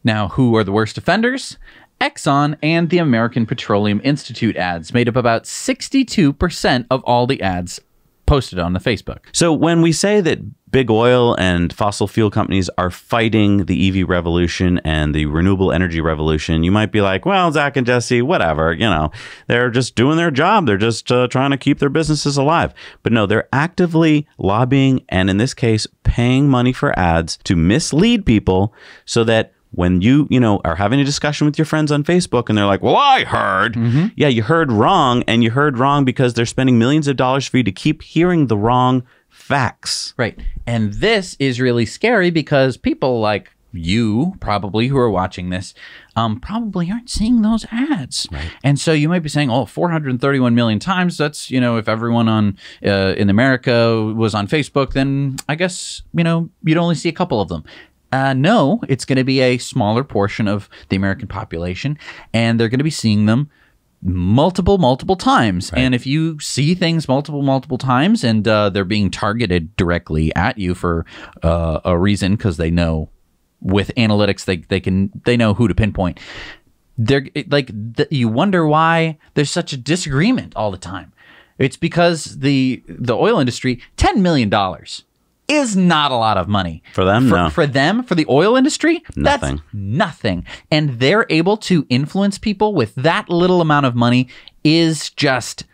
Now, who are the worst offenders? Exxon and the American Petroleum Institute ads made up about 62% of all the ads posted on the Facebook. So, when we say that big oil and fossil fuel companies are fighting the EV revolution and the renewable energy revolution, you might be like, well, Zac and Jesse, whatever, you know, they're just doing their job. They're just uh, trying to keep their businesses alive. But no, they're actively lobbying and, in this case, paying money for ads to mislead people so that when you you know are having a discussion with your friends on facebook and they're like well i heard. Yeah you heard wrong and you heard wrong because they're spending millions of dollars for you to keep hearing the wrong facts. Right. And this is really scary because people like you probably who are watching this um, probably aren't seeing those ads. Right. and so you might be saying oh 431 million times that's you know if everyone on uh, in america was on facebook then i guess you know you'd only see a couple of them uh, no it's going to be a smaller portion of the american population and they're going to be seeing them multiple multiple times. And if you see things multiple multiple times and uh, they're being targeted directly at you for uh, a reason because they know with analytics they, they can they know who to pinpoint they're like you wonder why there's such a disagreement all the time. It's because the the oil industry 10 million dollars is not a lot of money For them, for, no. for them for the oil industry Nothing. that's nothing and they're able to influence people with that little amount of money is just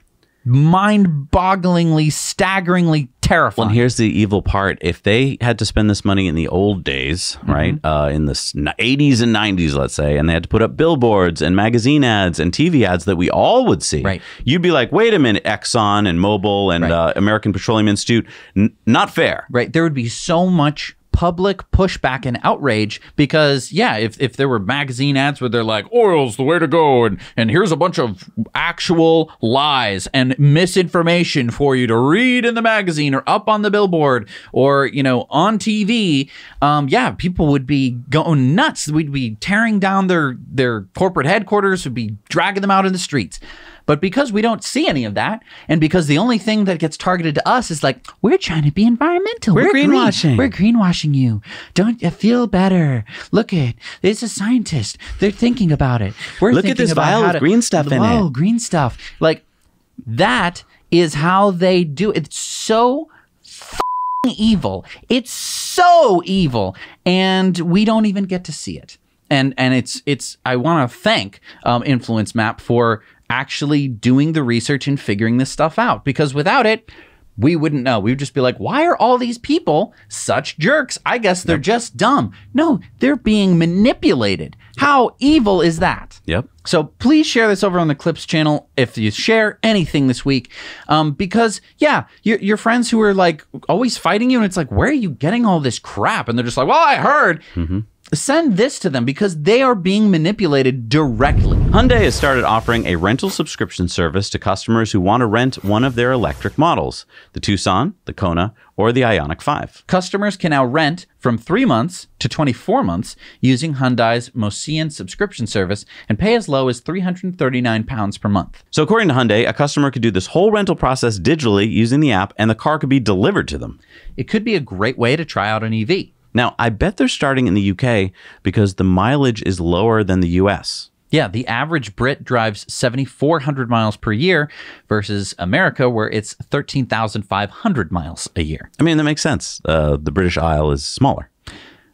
mind-bogglingly staggeringly terrifying Well, and here's the evil part. If they had to spend this money in the old days, Mm-hmm. right, uh, in the 80s and 90s, let's say, and they had to put up billboards and magazine ads and TV ads that we all would see, Right. you'd be like, wait a minute, Exxon and Mobil and Right. uh, American Petroleum Institute, n- not fair. right there would be so much public pushback and outrage because yeah if, if there were magazine ads where they're like oil's the way to go and, and here's a bunch of actual lies and misinformation for you to read in the magazine or up on the billboard or you know on tv um, yeah people would be going nuts. We'd be tearing down their their corporate headquarters. Would be dragging them out in the streets but because we don't see any of that, and because the only thing that gets targeted to us is like, we're trying to be environmental. We're green. greenwashing." We're greenwashing you. Don't you feel better? Look at it's a scientist. They're thinking about it. We're Look at this vial to- green stuff in Whoa, it. green stuff. Like that is how they do it. It's so f***ing evil. It's so evil, and we don't even get to see it. And and it's it's. I want to thank um, Influence Map for actually doing the research and figuring this stuff out because without it. We wouldn't know. We would just be like, why are all these people such jerks? I guess they're just dumb. No, they're being manipulated. How evil is that? Yep. So please share this over on the Clips channel if you share anything this week, um, because yeah, your, your friends who are like always fighting you, and it's like, where are you getting all this crap? And they're just like, well, I heard. Send this to them because they are being manipulated directly. Hyundai has started offering a rental subscription service to customers who want to rent one of their electric models the Tucson, the Kona, or the Ioniq 5. Customers can now rent from three months to 24 months using Hyundai's Mocean subscription service and pay as low as 339 pounds per month. So, according to Hyundai, a customer could do this whole rental process digitally using the app, and the car could be delivered to them. It could be a great way to try out an EV. Now, I bet they're starting in the UK because the mileage is lower than the US. Yeah, the average Brit drives 7,400 miles per year versus America, where it's 13,500 miles a year. I mean, that makes sense. Uh, the British Isle is smaller.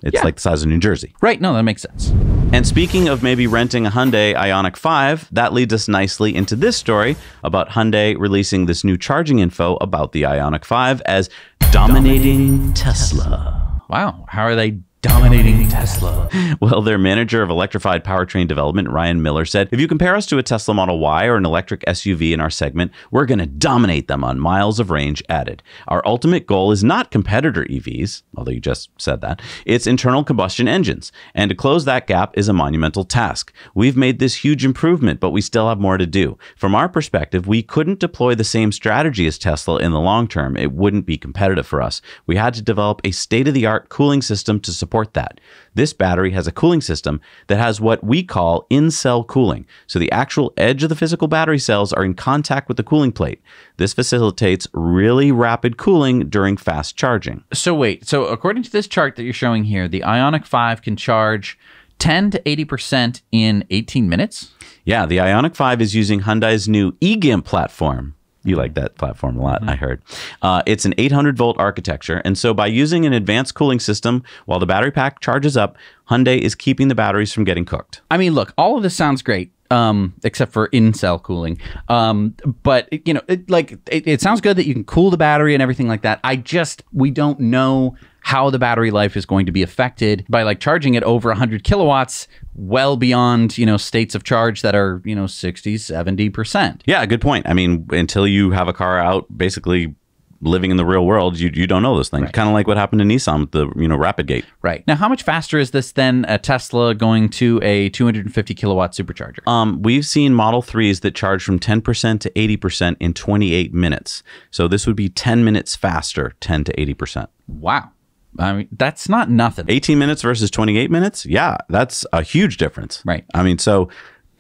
It's Yeah. like the size of New Jersey. Right? No, that makes sense. And speaking of maybe renting a Hyundai Ioniq 5, that leads us nicely into this story about Hyundai releasing this new charging info about the Ioniq 5 as dominating Tesla. Wow. How are they dominating Tesla? Well, their manager of electrified powertrain development, Ryan Miller, said if you compare us to a Tesla Model Y or an electric SUV in our segment, we're going to dominate them on miles of range added. Our ultimate goal is not competitor EVs, although you just said that, it's internal combustion engines. And to close that gap is a monumental task. We've made this huge improvement, but we still have more to do. From our perspective, we couldn't deploy the same strategy as Tesla in the long term. It wouldn't be competitive for us. We had to develop a state of the art cooling system to support that. This battery has a cooling system that has what we call in cell cooling. So the actual edge of the physical battery cells are in contact with the cooling plate. This facilitates really rapid cooling during fast charging. So, wait. So, according to this chart that you're showing here, the Ioniq 5 can charge 10 to 80% in 18 minutes. Yeah, the Ioniq 5 is using Hyundai's new eGIMP platform. You like that platform a lot, I heard. Uh, it's an 800 volt architecture. And so, by using an advanced cooling system while the battery pack charges up, Hyundai is keeping the batteries from getting cooked. I mean, look, all of this sounds great, um, except for in-cell cooling. Um, but you know, it, like it, it sounds good that you can cool the battery and everything like that. I just we don't know how the battery life is going to be affected by like charging it over 100 kilowatts well beyond you know states of charge that are you know 60 70 percent Yeah, good point. I mean, until you have a car out basically living in the real world, you, you don't know those things. Kind of like what happened to Nissan with the, you know, Rapid Gate. right now how much faster is this than a tesla going to a 250 kilowatt supercharger Um, we've seen Model 3s that charge from 10% to 80% in 28 minutes. So this would be 10 minutes faster, 10 to 80%. wow i mean that's not nothing 18 minutes versus 28 minutes? Yeah, that's a huge difference. Right. I mean, so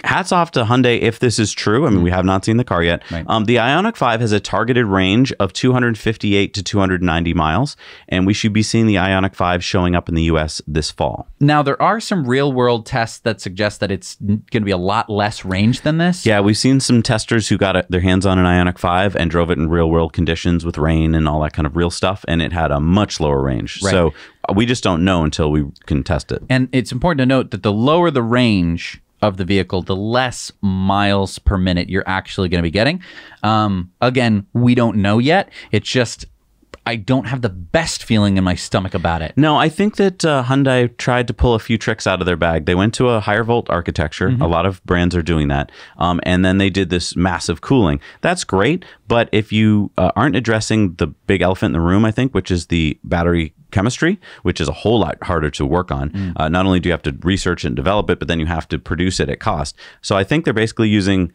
hats off to Hyundai if this is true. I mean, we have not seen the car yet. Right. Um, the Ioniq 5 has a targeted range of 258 to 290 miles, and we should be seeing the Ioniq 5 showing up in the US this fall. Now there are some real world tests that suggest that it's going to be a lot less range than this. Yeah, we've seen some testers who got a, their hands on an Ioniq 5 and drove it in real world conditions with rain and all that kind of real stuff, and it had a much lower range. Right. So uh, we just don't know until we can test it. And it's important to note that the lower the range of the vehicle, the less miles per minute you're actually going to be getting. Um, again, we don't know yet. It's just I don't have the best feeling in my stomach about it. No, I think that uh, Hyundai tried to pull a few tricks out of their bag. They went to a higher volt architecture. A lot of brands are doing that. Um, and then they did this massive cooling. That's great. But if you uh, aren't addressing the big elephant in the room, I think, which is the battery chemistry, which is a whole lot harder to work on. Uh, not only do you have to research and develop it, but then you have to produce it at cost. So I think they're basically using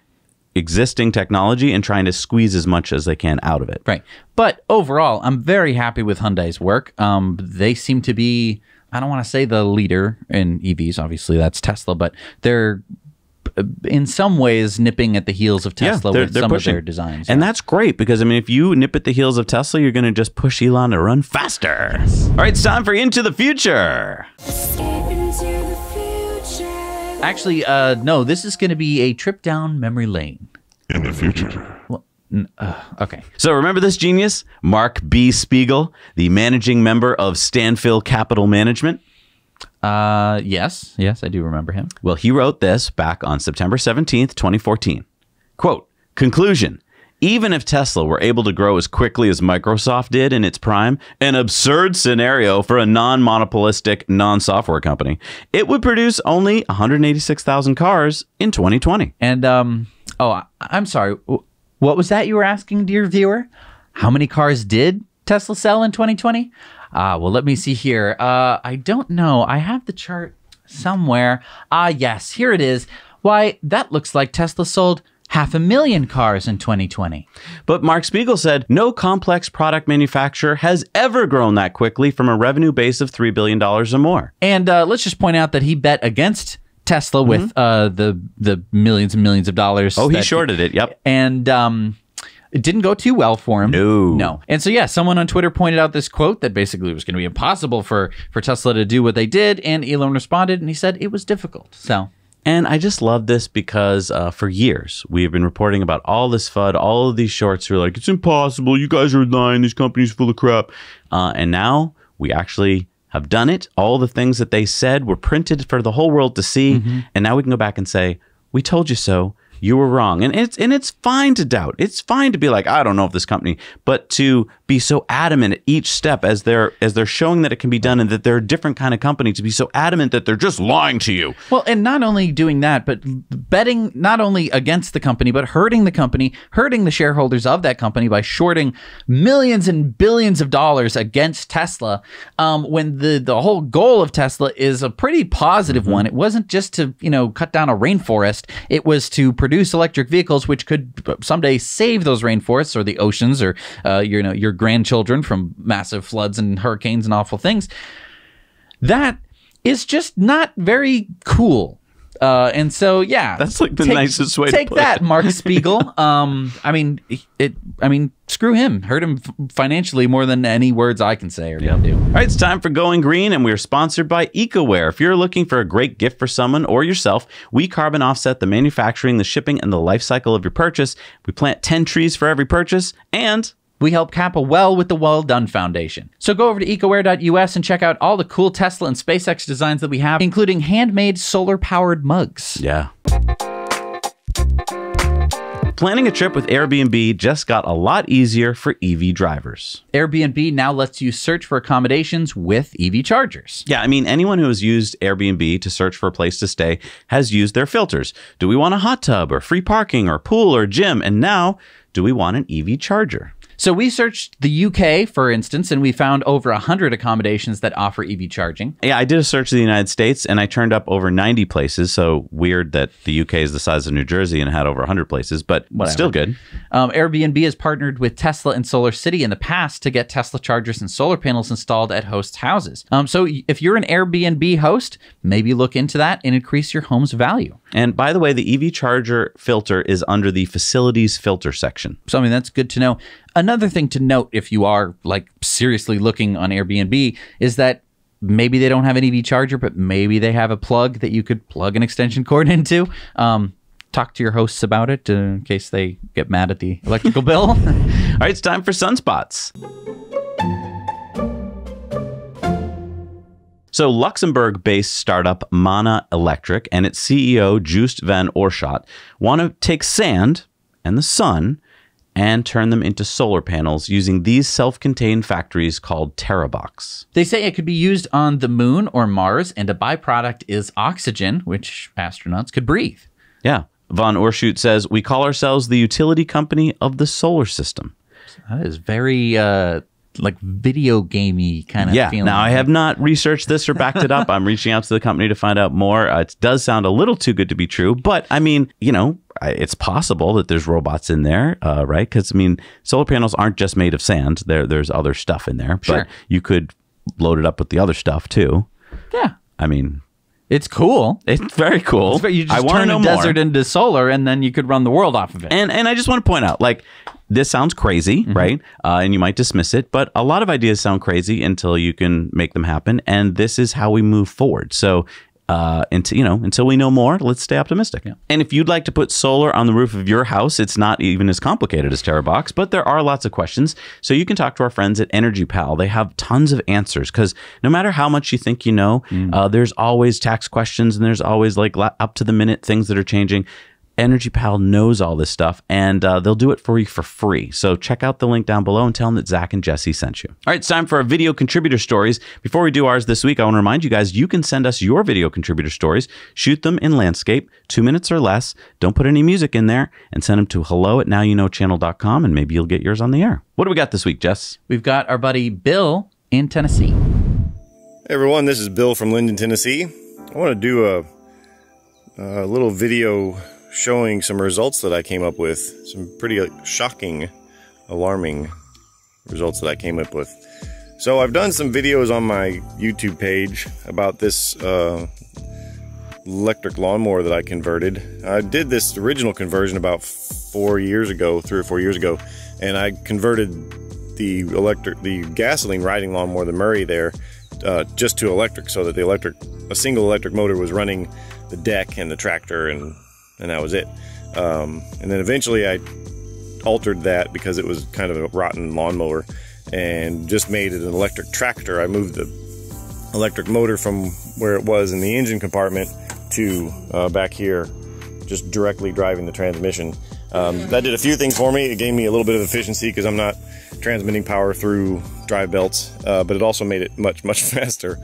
existing technology and trying to squeeze as much as they can out of it. Right. But overall, I'm very happy with Hyundai's work. Um, they seem to be, I don't want to say the leader in EVs, obviously that's Tesla, but they're uh, in some ways nipping at the heels of Tesla with some of their designs. And that's great because, I mean, if you nip at the heels of Tesla, you're going to just push Elon to run faster. All right, it's time for Into the Future. Actually, uh, no, this is going to be a trip down memory lane. in the future. Well, Okay. So remember this genius, Mark B. Spiegel, the managing member of Stanphyl Capital Management? Uh, yes, yes, I do remember him. Well, he wrote this back on September 17th, 2014. Quote, conclusion. Even if Tesla were able to grow as quickly as Microsoft did in its prime, an absurd scenario for a non monopolistic, non software company, it would produce only 186,000 cars in 2020. And um, oh, I'm sorry. What was that you were asking, dear viewer? How many cars did Tesla sell in 2020? Uh, well, let me see here. Uh, I don't know. I have the chart somewhere. Ah, yes, here it is. Why, that looks like Tesla sold half a million cars in 2020. But Mark Spiegel said no complex product manufacturer has ever grown that quickly from a revenue base of $3 billion or more. And uh, let's just point out that he bet against Tesla with uh, the the millions and millions of dollars. Oh, he shorted it. Yep. and um, it didn't go too well for him. No. no. And so yeah, someone on Twitter pointed out this quote that basically it was going to be impossible for for Tesla to do what they did, and Elon responded and he said it was difficult. So And I just love this because uh, for years we have been reporting about all this FUD, all of these shorts who are like, it's impossible. You guys are lying. This company's full of crap. Uh, and now we actually have done it. All the things that they said were printed for the whole world to see. And now we can go back and say, we told you so. You were wrong. And it's and it's fine to doubt. It's fine to be like, I don't know if this company, but to be so adamant at each step as they're as they're showing that it can be done and that they're a different kind of company to be so adamant that they're just lying to you. Well, and not only doing that, but betting not only against the company, but hurting the company, hurting the shareholders of that company by shorting millions and billions of dollars against Tesla. Um, when the the whole goal of Tesla is a pretty positive one. It wasn't just to you know cut down a rainforest. It was to produce electric vehicles, which could someday save those rainforests or the oceans or uh, you know your grandchildren from massive floods and hurricanes and awful things that is just not very cool. Uh, and so, yeah, That's like the nicest way to take that. Mark Spiegel. um, I mean, it. I mean, screw him. Hurt him f- financially more than any words I can say or can do. All right, it's time for Going Green, and we're sponsored by EcoWare. If you're looking for a great gift for someone or yourself, we carbon offset the manufacturing, the shipping, and the life cycle of your purchase. We plant 10 trees for every purchase, and We help cap a well with the Well Done Foundation. So go over to ecoware.us and check out all the cool Tesla and SpaceX designs that we have, including handmade solar powered mugs. yeah. Planning a trip with Airbnb just got a lot easier for EV drivers. Airbnb now lets you search for accommodations with EV chargers. Yeah, I mean, anyone who has used Airbnb to search for a place to stay has used their filters. Do we want a hot tub or free parking or pool or gym? And now, do we want an EV charger? So we searched the UK, for instance, and we found over 100 accommodations that offer EV charging. Yeah, I did a search of the United States and I turned up over 90 places. So weird that the UK is the size of New Jersey and had over 100 places, but still good. Um, Airbnb has partnered with Tesla and Solar City in the past to get Tesla chargers and solar panels installed at hosts' houses. Um, so if you're an Airbnb host, maybe look into that and increase your home's value. And by the way, the EV charger filter is under the facilities filter section. So I mean that's good to know. Another thing to note if you are like seriously looking on Airbnb is that maybe they don't have an EV charger, but maybe they have a plug that you could plug an extension cord into. Um, talk to your hosts about it in case they get mad at the electrical bill. All right, it's time for sunspots. So, Luxembourg based startup Mana Electric and its CEO, Joost van Oorschot, want to take sand and the sun and turn them into solar panels using these self contained factories called Terrabox. They say it could be used on the moon or Mars, and a byproduct is oxygen, which astronauts could breathe. Yeah. Von Oorschot says, We call ourselves the utility company of the solar system. That is very uh, like video gamey kind of Yeah. feeling. Now, I have not researched this or backed it up. I'm reaching out to the company to find out more. Uh, it does sound a little too good to be true, but I mean, you know, I- it's possible that there's robots in there, uh, right? Because I mean, solar panels aren't just made of sand. There, there's other stuff in there, Sure. but you could load it up with the other stuff too. Yeah, I mean, it's cool. it's very cool. It's very- you I just wanna turn a more. desert into solar, and then you could run the world off of it. And and I just want to point out, like, this sounds crazy, Mm-hmm. right? Uh, and you might dismiss it, but a lot of ideas sound crazy until you can make them happen. And this is how we move forward. So. Uh, until you know, until we know more, let's stay optimistic. And if you'd like to put solar on the roof of your house, it's not even as complicated as TerraBox, but there are lots of questions. So you can talk to our friends at Energy Pal. They have tons of answers because no matter how much you think you know, uh, there's always tax questions and there's always like up to the minute things that are changing. Energy Pal knows all this stuff and uh, they'll do it for you for free. So check out the link down below and tell them that Zac and Jesse sent you. All right, it's time for our video contributor stories. Before we do ours this week, I want to remind you guys you can send us your video contributor stories, shoot them in landscape, two minutes or less. Don't put any music in there and send them to hello at nowyouknowchannel.com and maybe you'll get yours on the air. What do we got this week, Jess? We've got our buddy Bill in Tennessee. Hey everyone, this is Bill from Linden, Tennessee. I want to do a, a little video showing some results that I came up with. Some pretty shocking, alarming results that I came up with. So I've done some videos on my YouTube page about this uh, electric lawnmower that I converted. I did this original conversion about four years ago, three or four years ago, and I converted the electric, the gasoline riding lawnmower, the Murray there, uh, just to electric, so that the electric, a single electric motor was running the deck and the tractor, and and that was it. Um, and then eventually I altered that because it was kind of a rotten lawnmower, and just made it an electric tractor. I moved the electric motor from where it was in the engine compartment to uh, back here, just directly driving the transmission. Um, that did a few things for me. It gave me a little bit of efficiency because I'm not transmitting power through drive belts, uh, but it also made it much, much faster.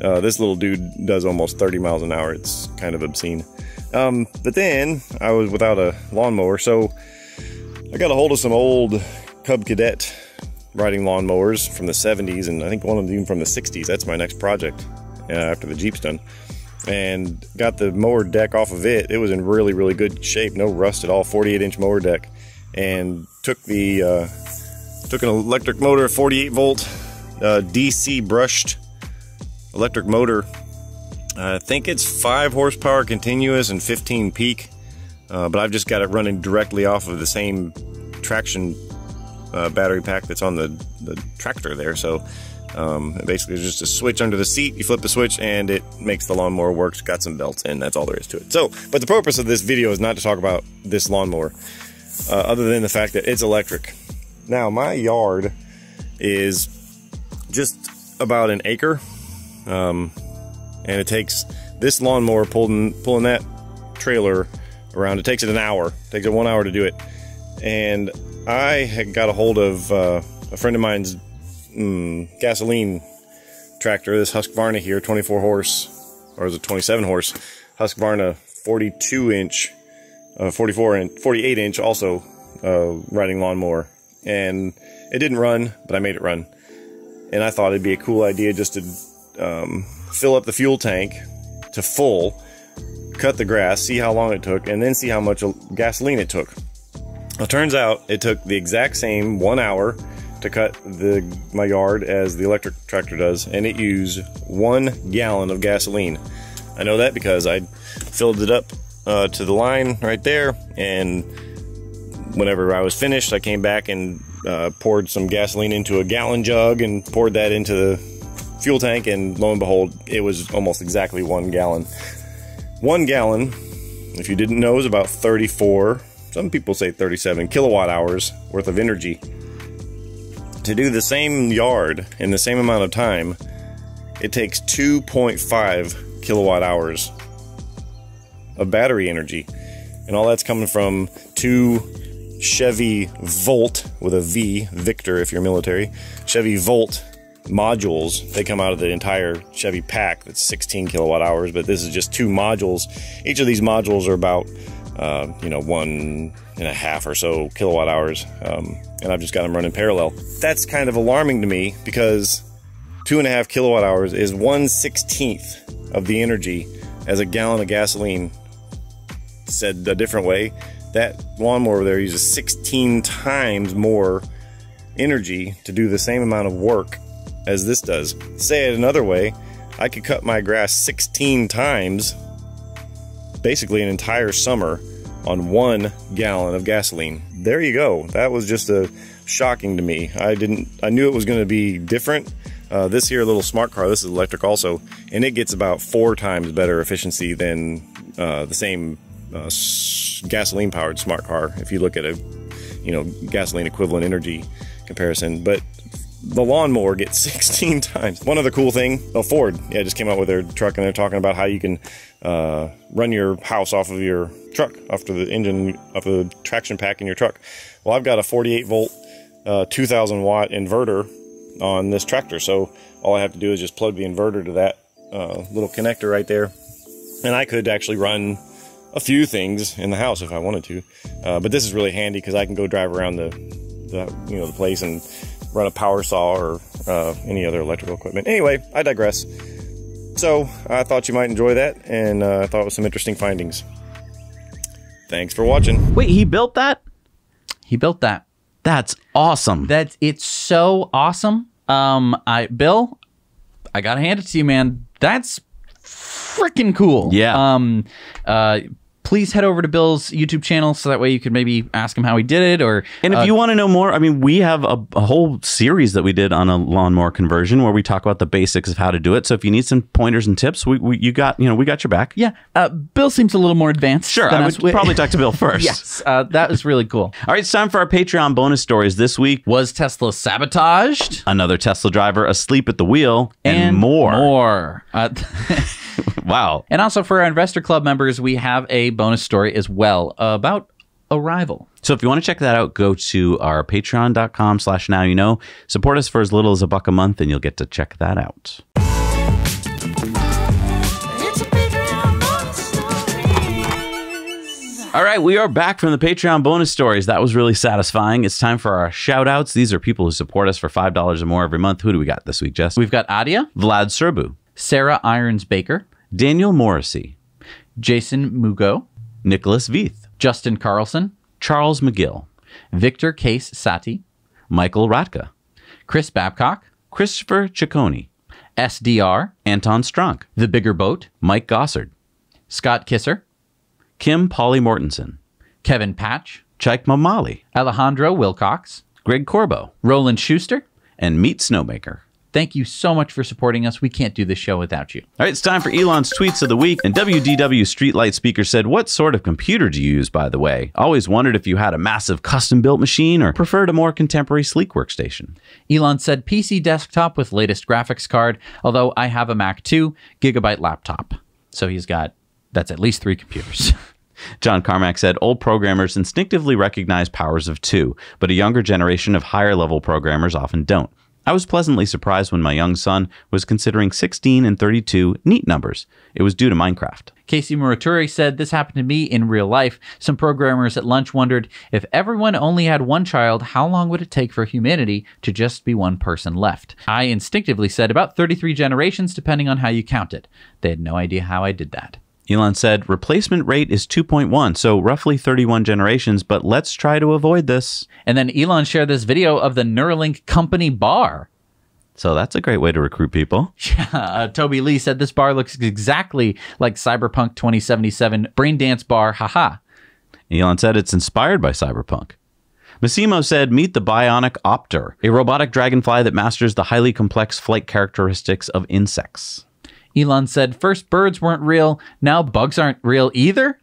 Uh, this little dude does almost 30 miles an hour. It's kind of obscene. Um, but then I was without a lawnmower, so I got a hold of some old Cub Cadet riding lawnmowers from the 70s, and I think one of them even from the 60s. That's my next project uh, after the Jeep's done. And got the mower deck off of it. It was in really, really good shape, no rust at all. 48 inch mower deck, and took the uh, took an electric motor, 48 volt, uh, DC brushed electric motor. I think it's five horsepower continuous and 15 peak, uh, but I've just got it running directly off of the same traction uh, battery pack that's on the, the tractor there. So um, basically, just a switch under the seat. You flip the switch, and it makes the lawnmower work. It's got some belts in. That's all there is to it. So, but the purpose of this video is not to talk about this lawnmower, uh, other than the fact that it's electric. Now, my yard is just about an acre, um, and it takes this lawnmower pulling pulling that trailer around. It takes it an hour. It takes it one hour to do it, and I had got a hold of uh, a friend of mine's mm, gasoline tractor, this Husqvarna here, 24 horse, or is it 27 horse? Husqvarna 42 inch, uh, 44 inch, 48 inch, also uh, riding lawnmower. And it didn't run, but I made it run. And I thought it'd be a cool idea just to um, fill up the fuel tank to full, cut the grass, see how long it took, and then see how much gasoline it took. Well, turns out it took the exact same one hour to cut the my yard as the electric tractor does, and it used one gallon of gasoline. I know that because I filled it up uh, to the line right there, and whenever I was finished, I came back and uh, poured some gasoline into a gallon jug and poured that into the fuel tank, and lo and behold, it was almost exactly one gallon. One gallon, if you didn't know, is about 34 some people say 37 kilowatt hours worth of energy. To do the same yard in the same amount of time, it takes 2.5 kilowatt hours of battery energy. And all that's coming from two Chevy Volt with a V, Victor if you're military, Chevy Volt modules. They come out of the entire Chevy pack that's 16 kilowatt hours, but this is just two modules. Each of these modules are about uh, you know, one and a half or so kilowatt hours. Um, and I've just got them running parallel. That's kind of alarming to me because two and a half kilowatt hours is one sixteenth of the energy as a gallon of gasoline. Said a different way, that lawnmower over there uses 16 times more energy to do the same amount of work as this does. Say it another way, I could cut my grass 16 times basically an entire summer on one gallon of gasoline. There you go. That was just a shocking to me. I didn't. I knew it was going to be different. Uh, this here little smart car. This is electric also, and it gets about four times better efficiency than uh, the same uh, gasoline powered smart car. If you look at a you know gasoline equivalent energy comparison, but the lawnmower gets 16 times. One other cool thing, oh, Ford, yeah, just came out with their truck and they're talking about how you can uh, run your house off of your truck, off of the engine, off of the traction pack in your truck. Well, I've got a 48 volt, uh, 2000 watt inverter on this tractor, so all I have to do is just plug the inverter to that uh, little connector right there, and I could actually run a few things in the house if I wanted to. Uh, but this is really handy because I can go drive around the, the you know the place and run a power saw or uh, any other electrical equipment. Anyway, I digress. So I thought you might enjoy that, and uh, I thought it was some interesting findings. Thanks for watching. Wait, he built that? He built that. That's awesome. That's it's so awesome. Um, I Bill, I gotta hand it to you, man. That's freaking cool. Yeah. Um, uh, please head over to Bill's YouTube channel so that way you could maybe ask him how he did it or And if uh, you want to know more, I mean, we have a, a whole series that we did on a lawnmower conversion where we talk about the basics of how to do it. So if you need some pointers and tips, we, we you got you know we got your back. yeah, uh, Bill seems a little more advanced. Sure, than I us. would probably talk to Bill first. yes, uh, that was really cool. All right, it's time for our Patreon bonus stories this week. Was Tesla sabotaged? Another Tesla driver asleep at the wheel and, more. More. Uh, Wow. and also for our Investor Club members, we have a bonus story as well about Arrival. So if you want to check that out, go to our patreon.com slash now you know. Support us for as little as a buck a month and you'll get to check that out. It's a Patreon bonus stories. All right, we are back from the Patreon bonus stories. That was really satisfying. It's time for our shout outs. These are people who support us for $5 or more every month. Who do we got this week, Jess? We've got Adia, Vlad Serbu, Sarah Irons Baker, Daniel Morrissey, Jason Mugo, Nicholas Veith, Justin Carlson, Charles McGill, Victor Case Sati, Michael Ratka, Chris Babcock, Christopher Ciccone, SDR, Anton Strunk, The Bigger Boat, Mike Gossard, Scott Kisser, Kim Polly Mortensen, Kevin Patch, Chaik Mamali, Alejandro Wilcox, Greg Corbo, Roland Schuster. and Meet Snowmaker. Thank you so much for supporting us. We can't do this show without you. All right, it's time for Elon's tweets of the week. And WDW Streetlight Speaker said, What sort of computer do you use, by the way? Always wondered if you had a massive custom built machine or preferred a more contemporary sleek workstation. Elon said PC desktop with latest graphics card, although I have a Mac 2 gigabyte laptop. So he's got that's at least three computers. John Carmack said, Old programmers instinctively recognize powers of two, but a younger generation of higher level programmers often don't. I was pleasantly surprised when my young son was considering 16 and 32 neat numbers. It was due to Minecraft. Casey Muratori said this happened to me in real life. Some programmers at lunch wondered if everyone only had one child, how long would it take for humanity to just be one person left? I instinctively said about 33 generations, depending on how you count it. They had no idea how I did that. Elon said, replacement rate is 2.1, so roughly 31 generations, but let's try to avoid this. And then Elon shared this video of the Neuralink company bar. So that's a great way to recruit people. Uh, Toby Lee said this bar looks exactly like Cyberpunk 2077 Brain Dance Bar, haha. Elon said it's inspired by Cyberpunk. Massimo said, Meet the Bionic Opter, a robotic dragonfly that masters the highly complex flight characteristics of insects. Elon said first birds weren't real, now bugs aren't real either.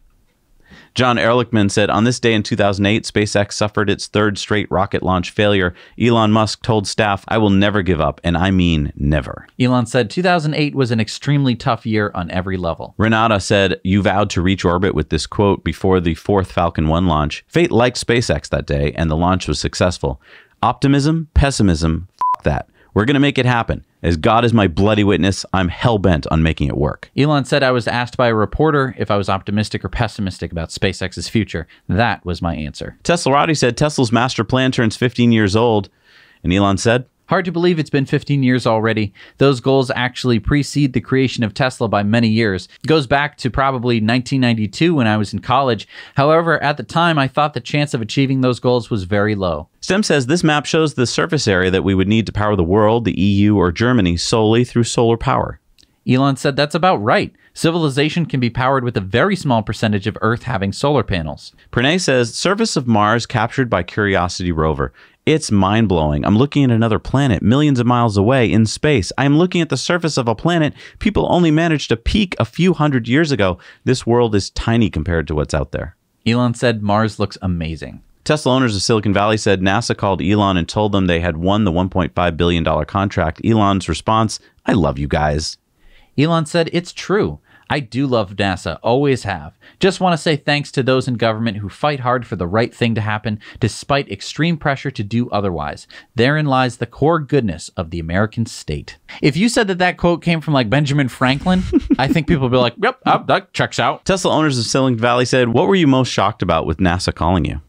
John Ehrlichman said, On this day in 2008, SpaceX suffered its third straight rocket launch failure. Elon Musk told staff, I will never give up, and I mean never. Elon said 2008 was an extremely tough year on every level. Renata said, You vowed to reach orbit with this quote before the fourth Falcon 1 launch. Fate liked SpaceX that day, and the launch was successful. Optimism, pessimism, f that. We're going to make it happen. As God is my bloody witness, I'm hell bent on making it work. Elon said I was asked by a reporter if I was optimistic or pessimistic about SpaceX's future. That was my answer. Teslarati said Tesla's master plan turns 15 years old. And Elon said, Hard to believe it's been 15 years already. Those goals actually precede the creation of Tesla by many years. It goes back to probably 1992 when I was in college. However, at the time, I thought the chance of achieving those goals was very low. Stem says this map shows the surface area that we would need to power the world, the EU, or Germany solely through solar power. Elon said that's about right. Civilization can be powered with a very small percentage of Earth having solar panels. Pranay says surface of Mars captured by Curiosity rover. It's mind blowing. I'm looking at another planet millions of miles away in space. I am looking at the surface of a planet people only managed to peak a few hundred years ago. This world is tiny compared to what's out there. Elon said Mars looks amazing. Tesla owners of Silicon Valley said NASA called Elon and told them they had won the $1.5 billion contract. Elon's response I love you guys. Elon said it's true. I do love NASA, always have. Just want to say thanks to those in government who fight hard for the right thing to happen despite extreme pressure to do otherwise. Therein lies the core goodness of the American state. If you said that that quote came from like Benjamin Franklin, I think people would be like, yep, oh, that checks out. Tesla owners of Silicon Valley said, What were you most shocked about with NASA calling you?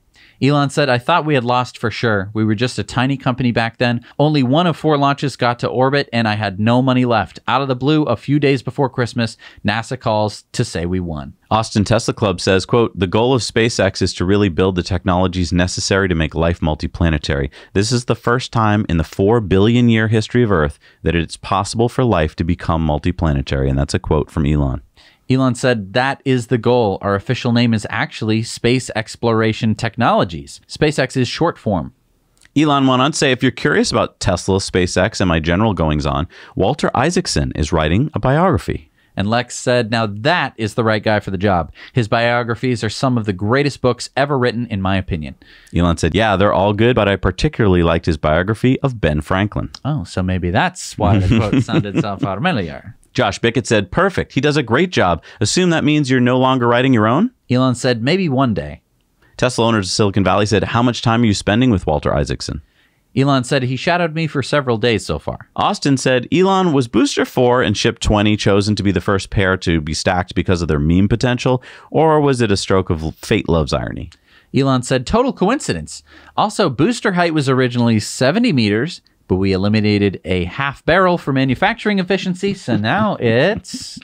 Elon said, I thought we had lost for sure. We were just a tiny company back then. Only one of four launches got to orbit, and I had no money left. Out of the blue, a few days before Christmas, NASA calls to say we won. Austin Tesla Club says, quote, the goal of SpaceX is to really build the technologies necessary to make life multiplanetary. This is the first time in the four billion year history of Earth that it's possible for life to become multiplanetary. And that's a quote from Elon. Elon said that is the goal. Our official name is actually Space Exploration Technologies. SpaceX is short form. Elon went on to say, if you're curious about Tesla, SpaceX, and my general goings on, Walter Isaacson is writing a biography. And Lex said, now that is the right guy for the job. His biographies are some of the greatest books ever written, in my opinion. Elon said, yeah, they're all good, but I particularly liked his biography of Ben Franklin. Oh, so maybe that's why the quote sounded so familiar. Josh Bickett said, perfect. He does a great job. Assume that means you're no longer writing your own? Elon said, maybe one day. Tesla owners of Silicon Valley said, how much time are you spending with Walter Isaacson? Elon said he shadowed me for several days so far. Austin said Elon was booster 4 and ship 20 chosen to be the first pair to be stacked because of their meme potential, or was it a stroke of fate loves irony? Elon said total coincidence. Also, booster height was originally 70 meters, but we eliminated a half barrel for manufacturing efficiency, so now it's.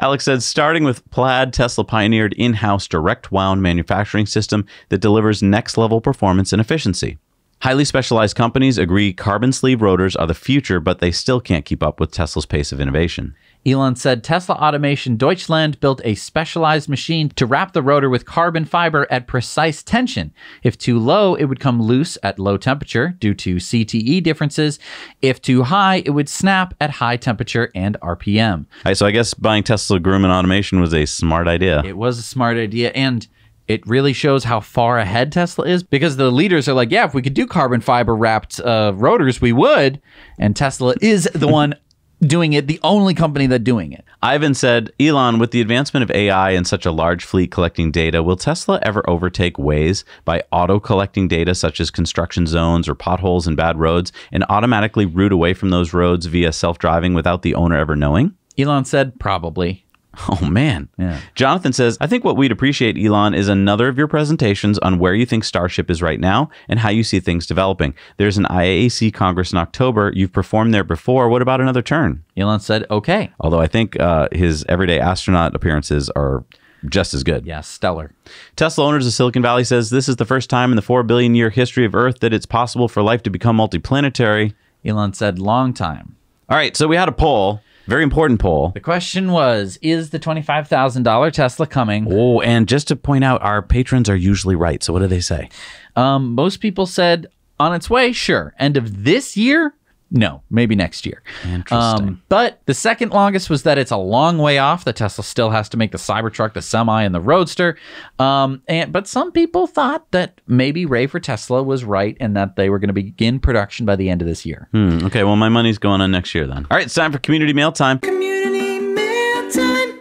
Alex said, starting with Plaid, Tesla pioneered in house direct wound manufacturing system that delivers next level performance and efficiency. Highly specialized companies agree carbon sleeve rotors are the future, but they still can't keep up with Tesla's pace of innovation. Elon said Tesla Automation Deutschland built a specialized machine to wrap the rotor with carbon fiber at precise tension. If too low, it would come loose at low temperature due to CTE differences. If too high, it would snap at high temperature and RPM. Right, so I guess buying Tesla Grohmann Automation was a smart idea. It was a smart idea and it really shows how far ahead Tesla is because the leaders are like, yeah, if we could do carbon fiber wrapped uh, rotors, we would. And Tesla is the one doing it, the only company that doing it. Ivan said, Elon, with the advancement of AI and such a large fleet collecting data, will Tesla ever overtake Waze by auto collecting data such as construction zones or potholes and bad roads and automatically route away from those roads via self driving without the owner ever knowing? Elon said, probably. Oh man. Yeah. Jonathan says, I think what we'd appreciate, Elon, is another of your presentations on where you think Starship is right now and how you see things developing. There's an IAAC Congress in October. You've performed there before. What about another turn? Elon said, okay. Although I think uh, his everyday astronaut appearances are just as good. Yeah, stellar. Tesla owners of Silicon Valley says this is the first time in the 4 billion year history of Earth that it's possible for life to become multiplanetary. Elon said, long time. All right, so we had a poll, very important poll. The question was, is the $25,000 Tesla coming? Oh, and just to point out, our patrons are usually right. So what do they say? Um, most people said on its way, sure. End of this year? No, maybe next year. Interesting. but the second longest was that it's a long way off. The Tesla still has to make the Cybertruck, the Semi, and the Roadster. Um, and but some people thought that maybe Ray4Tesla was right and that they were going to begin production by the end of this year. Hmm, okay, well, my money's going on next year then. All right, it's time for community mail time.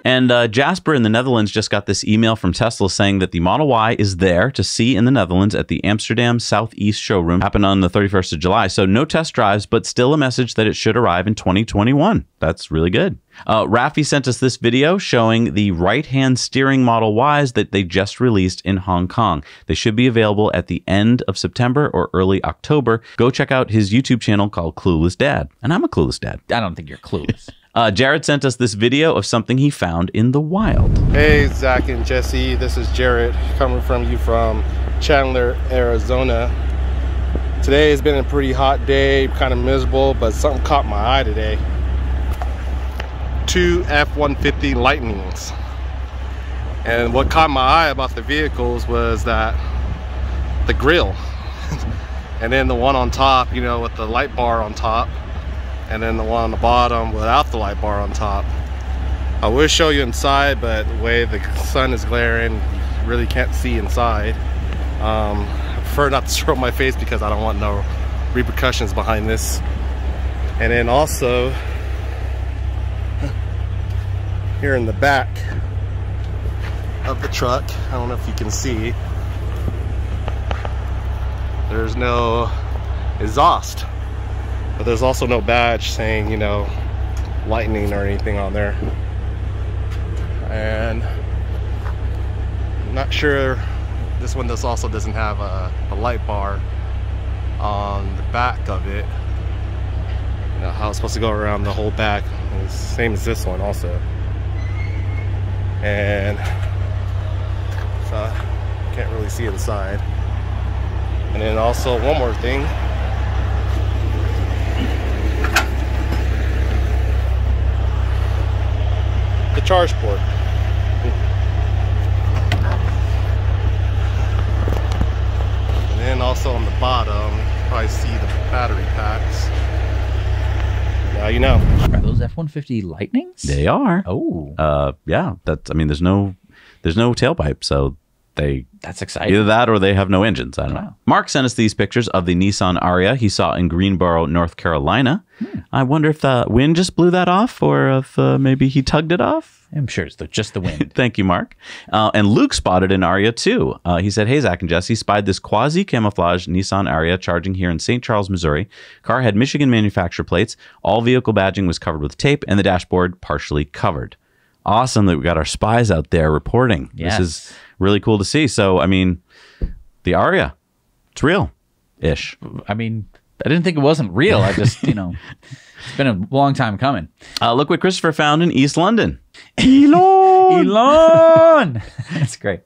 Community mail time. And uh, Jasper in the Netherlands just got this email from Tesla saying that the Model Y is there to see in the Netherlands at the Amsterdam Southeast showroom. Happened on the 31st of July. So no test drives, but still a message that it should arrive in 2021. That's really good. Uh, Rafi sent us this video showing the right hand steering Model Ys that they just released in Hong Kong. They should be available at the end of September or early October. Go check out his YouTube channel called Clueless Dad. And I'm a clueless dad. I don't think you're clueless. Uh, Jared sent us this video of something he found in the wild. Hey, Zac and Jesse, this is Jared coming from you from Chandler, Arizona. Today has been a pretty hot day, kind of miserable, but something caught my eye today. Two F-150 Lightnings. And what caught my eye about the vehicles was that the grill. and then the one on top, you know, with the light bar on top. And then the one on the bottom without the light bar on top. I will show you inside, but the way the sun is glaring, you really can't see inside. Um, I prefer not to show my face because I don't want no repercussions behind this. And then also, here in the back of the truck, I don't know if you can see, there's no exhaust. But there's also no badge saying, you know, lightning or anything on there. And I'm not sure this one does also doesn't have a, a light bar on the back of it. You know how it's supposed to go around the whole back same as this one also. And so can't really see inside. And then also one more thing tar sport. And then also on the bottom, you probably see the battery packs. Now you know. Are those F-150 Lightnings? They are. Oh. Uh, yeah. That's. I mean, there's no, there's no tailpipe, so they that's exciting either that or they have no engines i don't wow. know mark sent us these pictures of the nissan Ariya he saw in greensboro north carolina hmm. i wonder if the wind just blew that off or if uh, maybe he tugged it off I'm sure it's the, just the wind. Thank you, Mark. Uh, and Luke spotted an Ariya too. Uh, he said, Hey, Zac and Jesse, spied this quasi camouflage Nissan Ariya charging here in St. Charles, Missouri. Car had Michigan manufacturer plates. All vehicle badging was covered with tape, and the dashboard partially covered. Awesome that we got our spies out there reporting. Yes. This is really cool to see. So, I mean, the Ariya, it's real ish. I mean, I didn't think it wasn't real. I just, you know, it's been a long time coming. Uh, look what Christopher found in East London. Elon, Elon. That's great.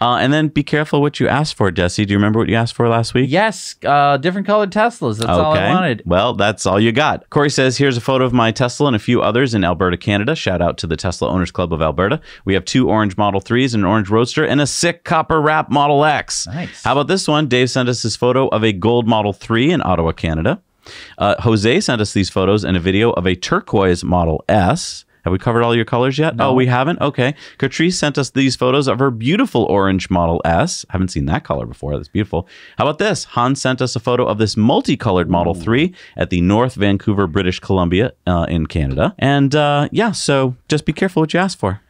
Uh, and then be careful what you asked for, Jesse. Do you remember what you asked for last week? Yes, uh, different colored Teslas. That's all I wanted. Well, that's all you got. Corey says, here's a photo of my Tesla and a few others in Alberta, Canada. Shout out to the Tesla Owners Club of Alberta. We have two orange Model 3s, an orange Roadster, and a sick copper wrap Model X. Nice. How about this one? Dave sent us his photo of a gold Model 3 in Ottawa, Canada. Uh, Jose sent us these photos and a video of a turquoise Model S. Have we covered all your colors yet? Oh, we haven't? Okay. Catrice sent us these photos of her beautiful orange Model S. haven't seen that color before. That's beautiful. How about this? Hans sent us a photo of this multicolored Model 3 at the North Vancouver, British Columbia uh, in Canada. And uh, yeah, so just be careful what you ask for.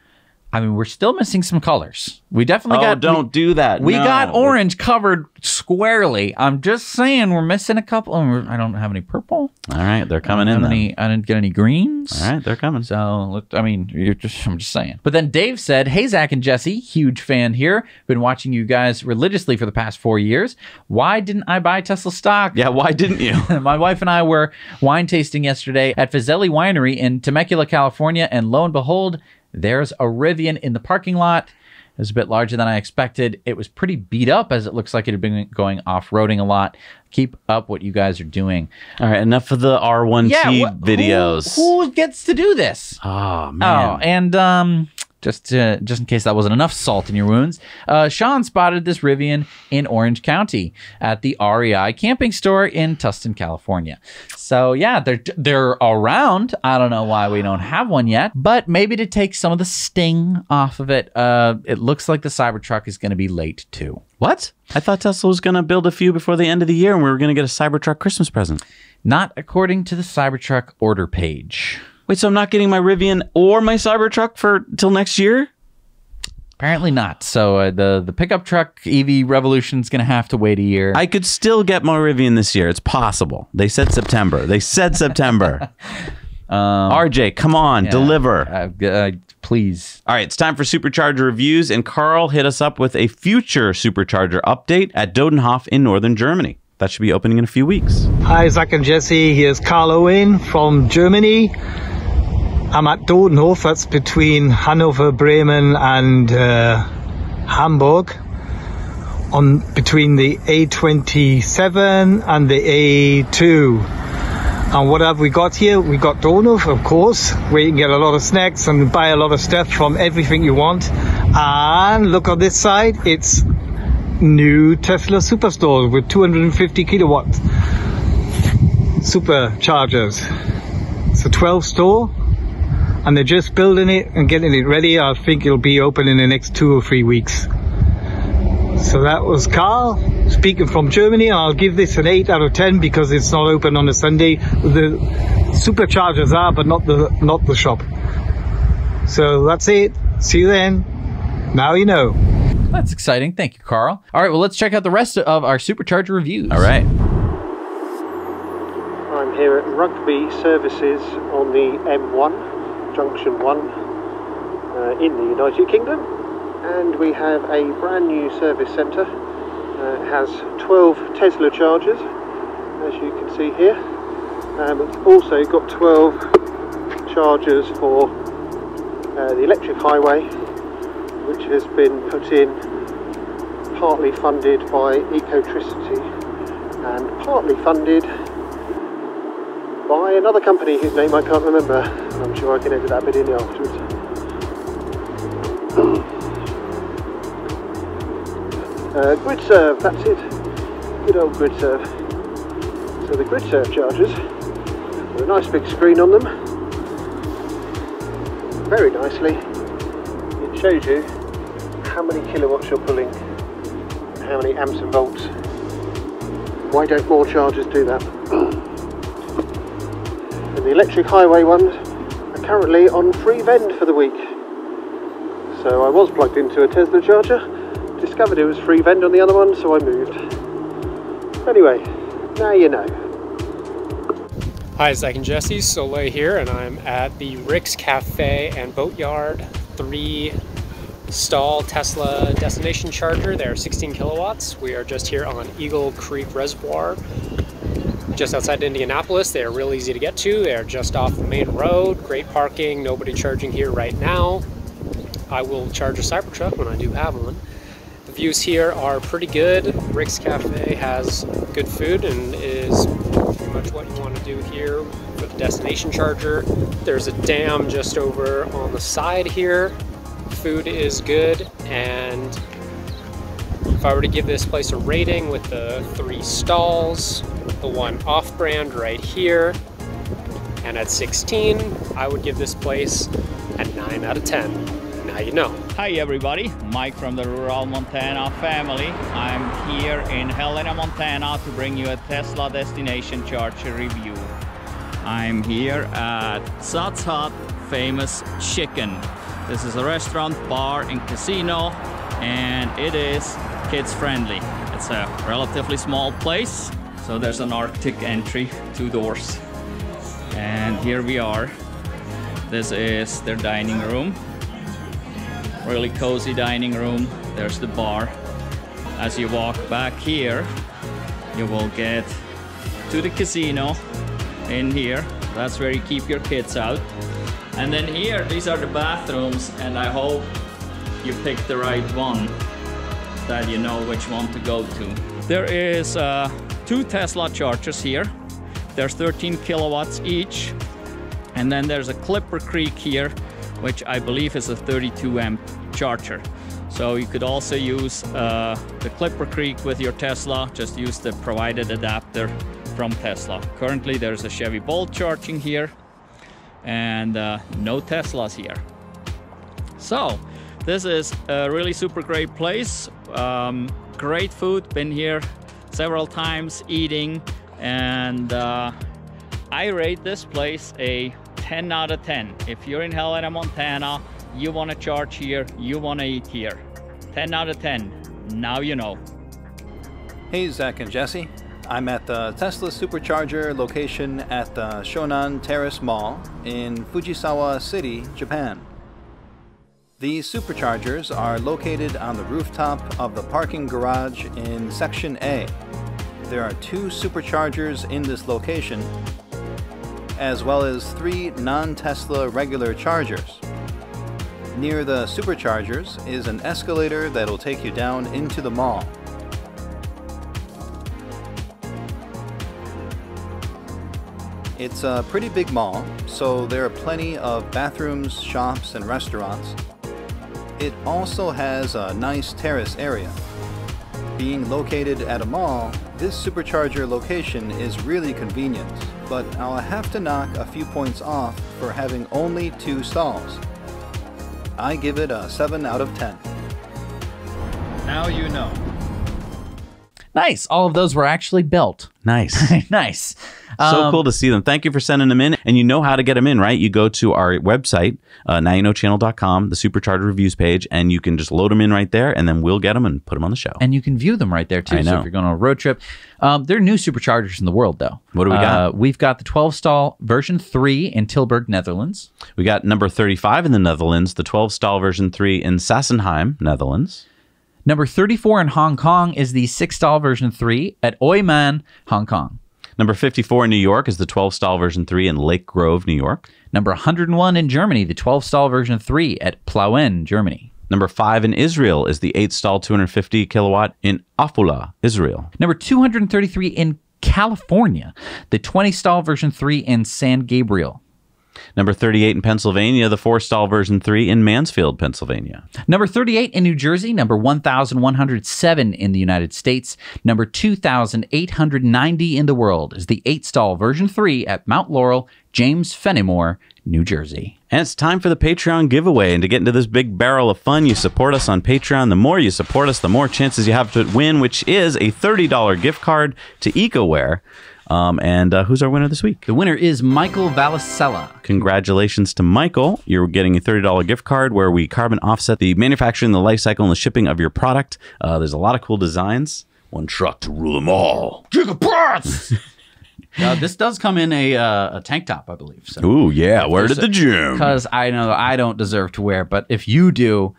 I mean, we're still missing some colors. We definitely Oh, got. don't we, do that. We No. got orange covered squarely. I'm just saying we're missing a couple. I don't have any purple. All right, they're coming I in any. I didn't get any greens. All right, they're coming. So, look, I mean, you're just, I'm just saying. But then Dave said, Hey, Zac and Jesse, huge fan here. Been watching you guys religiously for the past four years. Why didn't I buy Tesla stock? Yeah, why didn't you? My wife and I were wine tasting yesterday at Fazeli Winery in Temecula, California, and lo and behold, there's a Rivian in the parking lot. It was a bit larger than I expected. It was pretty beat up as it looks like it had been going off roading a lot. Keep up what you guys are doing. All right, enough of the R1T wh- videos. Who, who gets to do this? Oh man. Oh, and um, just to, just in case that wasn't enough salt in your wounds, uh, Sean spotted this Rivian in Orange County at the REI camping store in Tustin, California. So yeah, they're they're around. I don't know why we don't have one yet, but maybe to take some of the sting off of it. Uh, it looks like the Cybertruck is going to be late too. What? I thought Tesla was going to build a few before the end of the year and we were going to get a Cybertruck Christmas present. Not according to the Cybertruck order page. Wait, so I'm not getting my Rivian or my Cybertruck for till next year? Apparently not. So uh, the the pickup truck EV revolution is going to have to wait a year. I could still get my Rivian this year. It's possible. They said September. They said September. RJ, come on, deliver. Uh, uh, please. All right, it's time for Supercharger reviews, and Carl hit us up with a future Supercharger update at Dodenhof in northern Germany. That should be opening in a few weeks. Hi, Zac and Jesse. Here's Carl Owen from Germany. I'm at Dodenhof. That's between Hanover, Bremen, and uh, Hamburg. On between the A27 and the A2. And what have we got here? We got Dodenhof, of course, where you can get a lot of snacks and buy a lot of stuff from everything you want. And look on this side, it's new Tesla Superstore with 250 kilowatt superchargers. It's a 12 store and they're just building it and getting it ready. I think it'll be open in the next two or three weeks. So that was Carl speaking from Germany. I'll give this an 8 out of 10 because it's not open on a Sunday. The superchargers are, but not the not the shop. So that's it. See you then. Now you know. That's exciting. Thank you, Carl. All right, well, let's check out the rest of our Supercharger reviews. All right. I'm here at Rugby Services on the M1, Junction 1, uh, in the United Kingdom. And we have a brand new service centre. Uh, it has 12 Tesla chargers, as you can see here. Um, it's also got 12 chargers for uh, the electric highway, which has been put in partly funded by Ecotricity and partly funded by another company whose name I can't remember. I'm sure I can edit that bit in afterwards. uh, Gridserve, that's it. Good old Gridserve. So the Gridserve chargers with a nice big screen on them. Very nicely, it shows you how many kilowatts you're pulling, how many amps and volts. Why don't more chargers do that? the electric highway ones are currently on free vend for the week. So I was plugged into a Tesla charger, discovered it was free vend on the other one, so I moved. Anyway, now you know. Hi, Zac and Jesse, Soleil here, and I'm at the Rick's Cafe and Boatyard 3 stall Tesla destination charger. They're 16 kilowatts. We are just here on Eagle Creek Reservoir, just outside Indianapolis. They are real easy to get to. They are just off the main road. Great parking, nobody charging here right now. I will charge a Cybertruck when I do have one. The views here are pretty good. Rick's Cafe has good food and is pretty much what you want to do here for the destination charger. There's a dam just over on the side here. Food is good and if I were to give this place a rating with the three stalls, the one off-brand right here, and at 16, I would give this place a 9 out of 10. Now you know. Hi everybody, Mike from the Rural Montana family. I'm here in Helena, Montana to bring you a Tesla destination charger review. I'm here at Hut Famous Chicken. This is a restaurant, bar, and casino, and it is kids friendly. It's a relatively small place, so there's an Arctic entry, two doors. And here we are. This is their dining room. Really cozy dining room. There's the bar. As you walk back here, you will get to the casino in here. That's where you keep your kids out. And then here, these are the bathrooms, and I hope you pick the right one, that you know which one to go to. There is uh, two Tesla chargers here. There's 13 kilowatts each. And then there's a Clipper Creek here, which I believe is a 32 amp charger. So you could also use uh, the Clipper Creek with your Tesla, just use the provided adapter from Tesla. Currently there's a Chevy Bolt charging here and uh, no Teslas here. So this is a really super great place. Um, great food, been here several times eating and uh, I rate this place a 10 out of 10. If you're in Helena, Montana, you want to charge here, you want to eat here. 10 out of 10. Now you know. Hey, Zac and Jesse. I'm at the Tesla Supercharger location at the Shonan Terrace Mall in Fujisawa City, Japan. These superchargers are located on the rooftop of the parking garage in Section A. There are two superchargers in this location, as well as three non-Tesla regular chargers. Near the superchargers is an escalator that'll take you down into the mall. It's a pretty big mall, so there are plenty of bathrooms, shops, and restaurants. It also has a nice terrace area. Being located at a mall, this supercharger location is really convenient, but I'll have to knock a few points off for having only two stalls. I give it a 7 out of 10. Now you know. Nice. All of those were actually built. Nice. nice. So Um, cool to see them. Thank you for sending them in. And you know how to get them in, right? You go to our website, uh, nowyouknowchannel.com, the Supercharger reviews page, and you can just load them in right there, and then we'll get them and put them on the show. And you can view them right there too. I So know. if you're going on a road trip, um, there are new superchargers in the world though. What do we got? Uh, we've got the 12 stall version three in Tilburg, Netherlands. We got number 35 in the Netherlands, the 12 stall version 3 in Sassenheim, Netherlands. Number 34 in Hong Kong is the six stall version three at Oi Man, Hong Kong. Number 54 in New York is the 12 stall version 3 in Lake Grove, New York. Number 101 in Germany, the 12 stall version three at Plauen, Germany. Number 5 in Israel is the 8 stall 250 kilowatt in Afula, Israel. Number 233 in California, the 20 stall version three in San Gabriel. Number 38 in Pennsylvania, the four stall version 3 in Mansfield, Pennsylvania. Number 38 in New Jersey, number 1,107 in the United States, number 2,890 in the world is the eight stall version 3 at Mount Laurel, James Fenimore, New Jersey. And it's time for the Patreon giveaway. And to get into this big barrel of fun, you support us on Patreon. The more you support us, the more chances you have to win, which is a $30 gift card to EcoWare. Um, and uh, who's our winner this week? The winner is Michael Valicella. Congratulations to Michael. You're getting a $30 gift card where we carbon offset the manufacturing, the life cycle, and the shipping of your product. Uh, there's a lot of cool designs. One truck to rule them all. Gigaparts! uh, this does come in a, uh, a tank top, I believe. So. Ooh, yeah. Wear it at the gym. Because I know I don't deserve to wear, but if you do,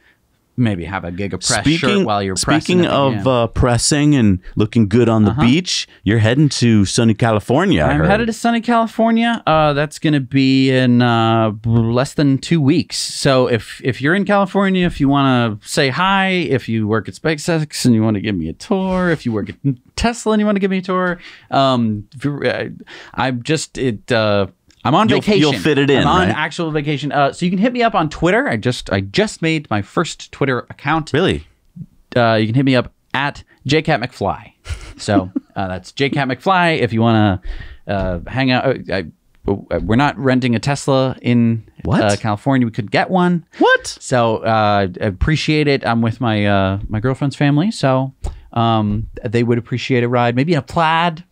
maybe have a Giga Press shirt while you're pressing. speaking at of uh, pressing and looking good on the Uh-huh. beach, you're heading to sunny California. I I'm heard. headed to sunny California. Uh, that's going to be in uh, less than two weeks. So if if you're in California, if you want to say hi, if you work at SpaceX and you want to give me a tour, if you work at Tesla and you want to give me a tour, um, uh, I'm just it. Uh, I'm on You'll- vacation. you'll fit it in, I'm on right? actual vacation. Uh, so you can hit me up on Twitter. I just I just made my first Twitter account. Really? Uh, you can hit me up at jcatmcfly. So uh, that's jcatmcfly if you want to uh, hang out. uh, I, I- we're not renting a Tesla in Uh, California. We could get one. What? So uh, I appreciate it. I'm with my uh, my girlfriend's family, so um, they would appreciate a ride. Maybe in a plaid.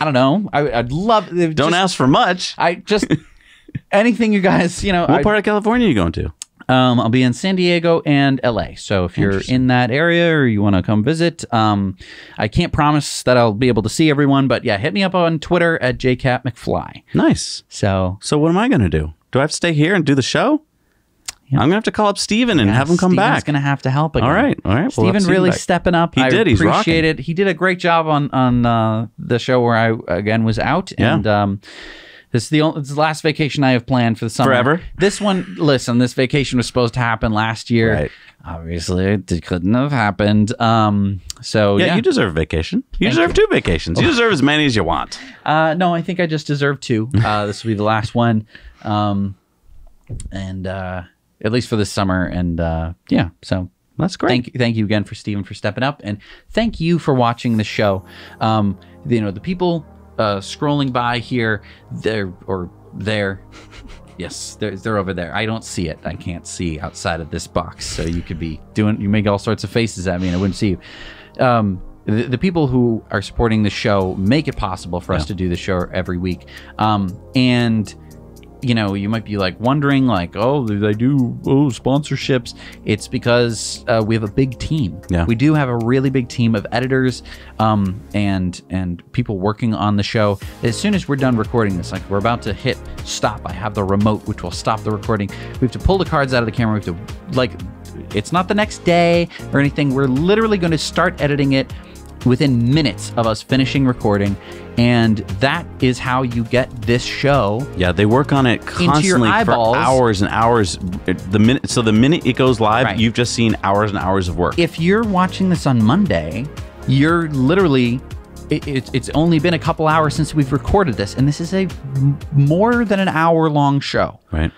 I don't know. I, I'd love. Don't ask for much. I just anything you guys. You know, What I- part of California are you going to? um, I'll be in San Diego and LA. So if you're in that area or you want to come visit, um, I can't promise that I'll be able to see everyone, but yeah, hit me up on Twitter at jcatmcfly. Nice. So, so what am I going to do? Do I have to stay here and do the show? I'm going to have to call up Steven and have him come Steven's back. going to have to help again. All right, all right. We'll Steven really back. stepping up. He I did. He's appreciate rocking. it. He did a great job on on uh, the show where I again was out. Yeah. And um, this is the only, this is the last vacation I have planned for the summer. Forever? This one, listen, this vacation was supposed to happen last year. Right. Obviously, it couldn't have happened. Um, so yeah, yeah, you deserve a vacation. You Thank deserve you. two vacations. You deserve as many as you want. Uh, no, I think I just deserve two. Uh, this will be the last one, um, and uh, at least for this summer. And uh, yeah, so that's great. Thank you, thank you again for Stephen for stepping up, and thank you for watching the show. Um, you know, the people uh, scrolling by here, there or there. Yes, they're, they're over there. I don't see it. I can't see outside of this box. So you could be doing, you make all sorts of faces at me and I wouldn't see you. Um, the, the people who are supporting the show make it possible for us to do the show every week. Um, and you know, you might be like wondering, like, oh, do they do oh sponsorships? It's because uh, we have a big team. Yeah. we do have a really big team of editors, um, and and people working on the show. As soon as we're done recording this, like we're about to hit stop, I have the remote which will stop the recording. We have to pull the cards out of the camera. We have to like, it's not the next day or anything. We're literally going to start editing it within minutes of us finishing recording. And that is how you get this show Yeah, they work on it constantly for hours and hours. The minute, so the minute it goes live, Right. you've just seen hours and hours of work. if you're watching this on Monday, you're literally. It, it, it's only been a couple hours since we've recorded this, and this is a m- more than an hour long show. right.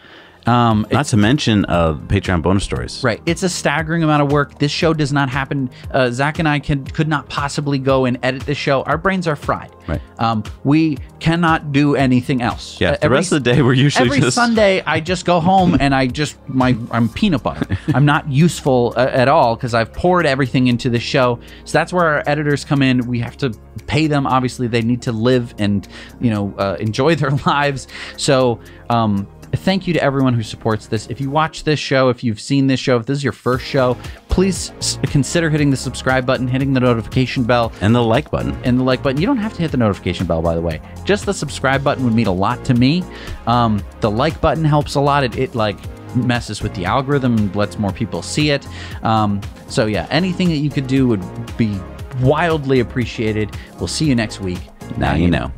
Um, Not to mention uh, Patreon bonus stories. Right. It's a staggering amount of work. This show does not happen. Uh, Zac and I can, could not possibly go and edit this show. Our brains are fried. Right. Um, we cannot do anything else. Yeah, Uh, the rest of the day we're usually every just- Sunday. I just go home and I just my I'm peanut butter. I'm not useful uh, at all because I've poured everything into the show. So that's where our editors come in. We have to pay them. Obviously, they need to live and you know uh, enjoy their lives. So. Um, Thank you to everyone who supports this. If you watch this show, if you've seen this show, if this is your first show, please s- consider hitting the subscribe button, hitting the notification bell, And the like button. and the like button. You don't have to hit the notification bell, by the way. Just the subscribe button would mean a lot to me. Um, the like button helps a lot. It, it like messes with the algorithm, and lets more people see it. Um, so yeah, anything that you could do would be wildly appreciated. We'll see you next week. Now you know.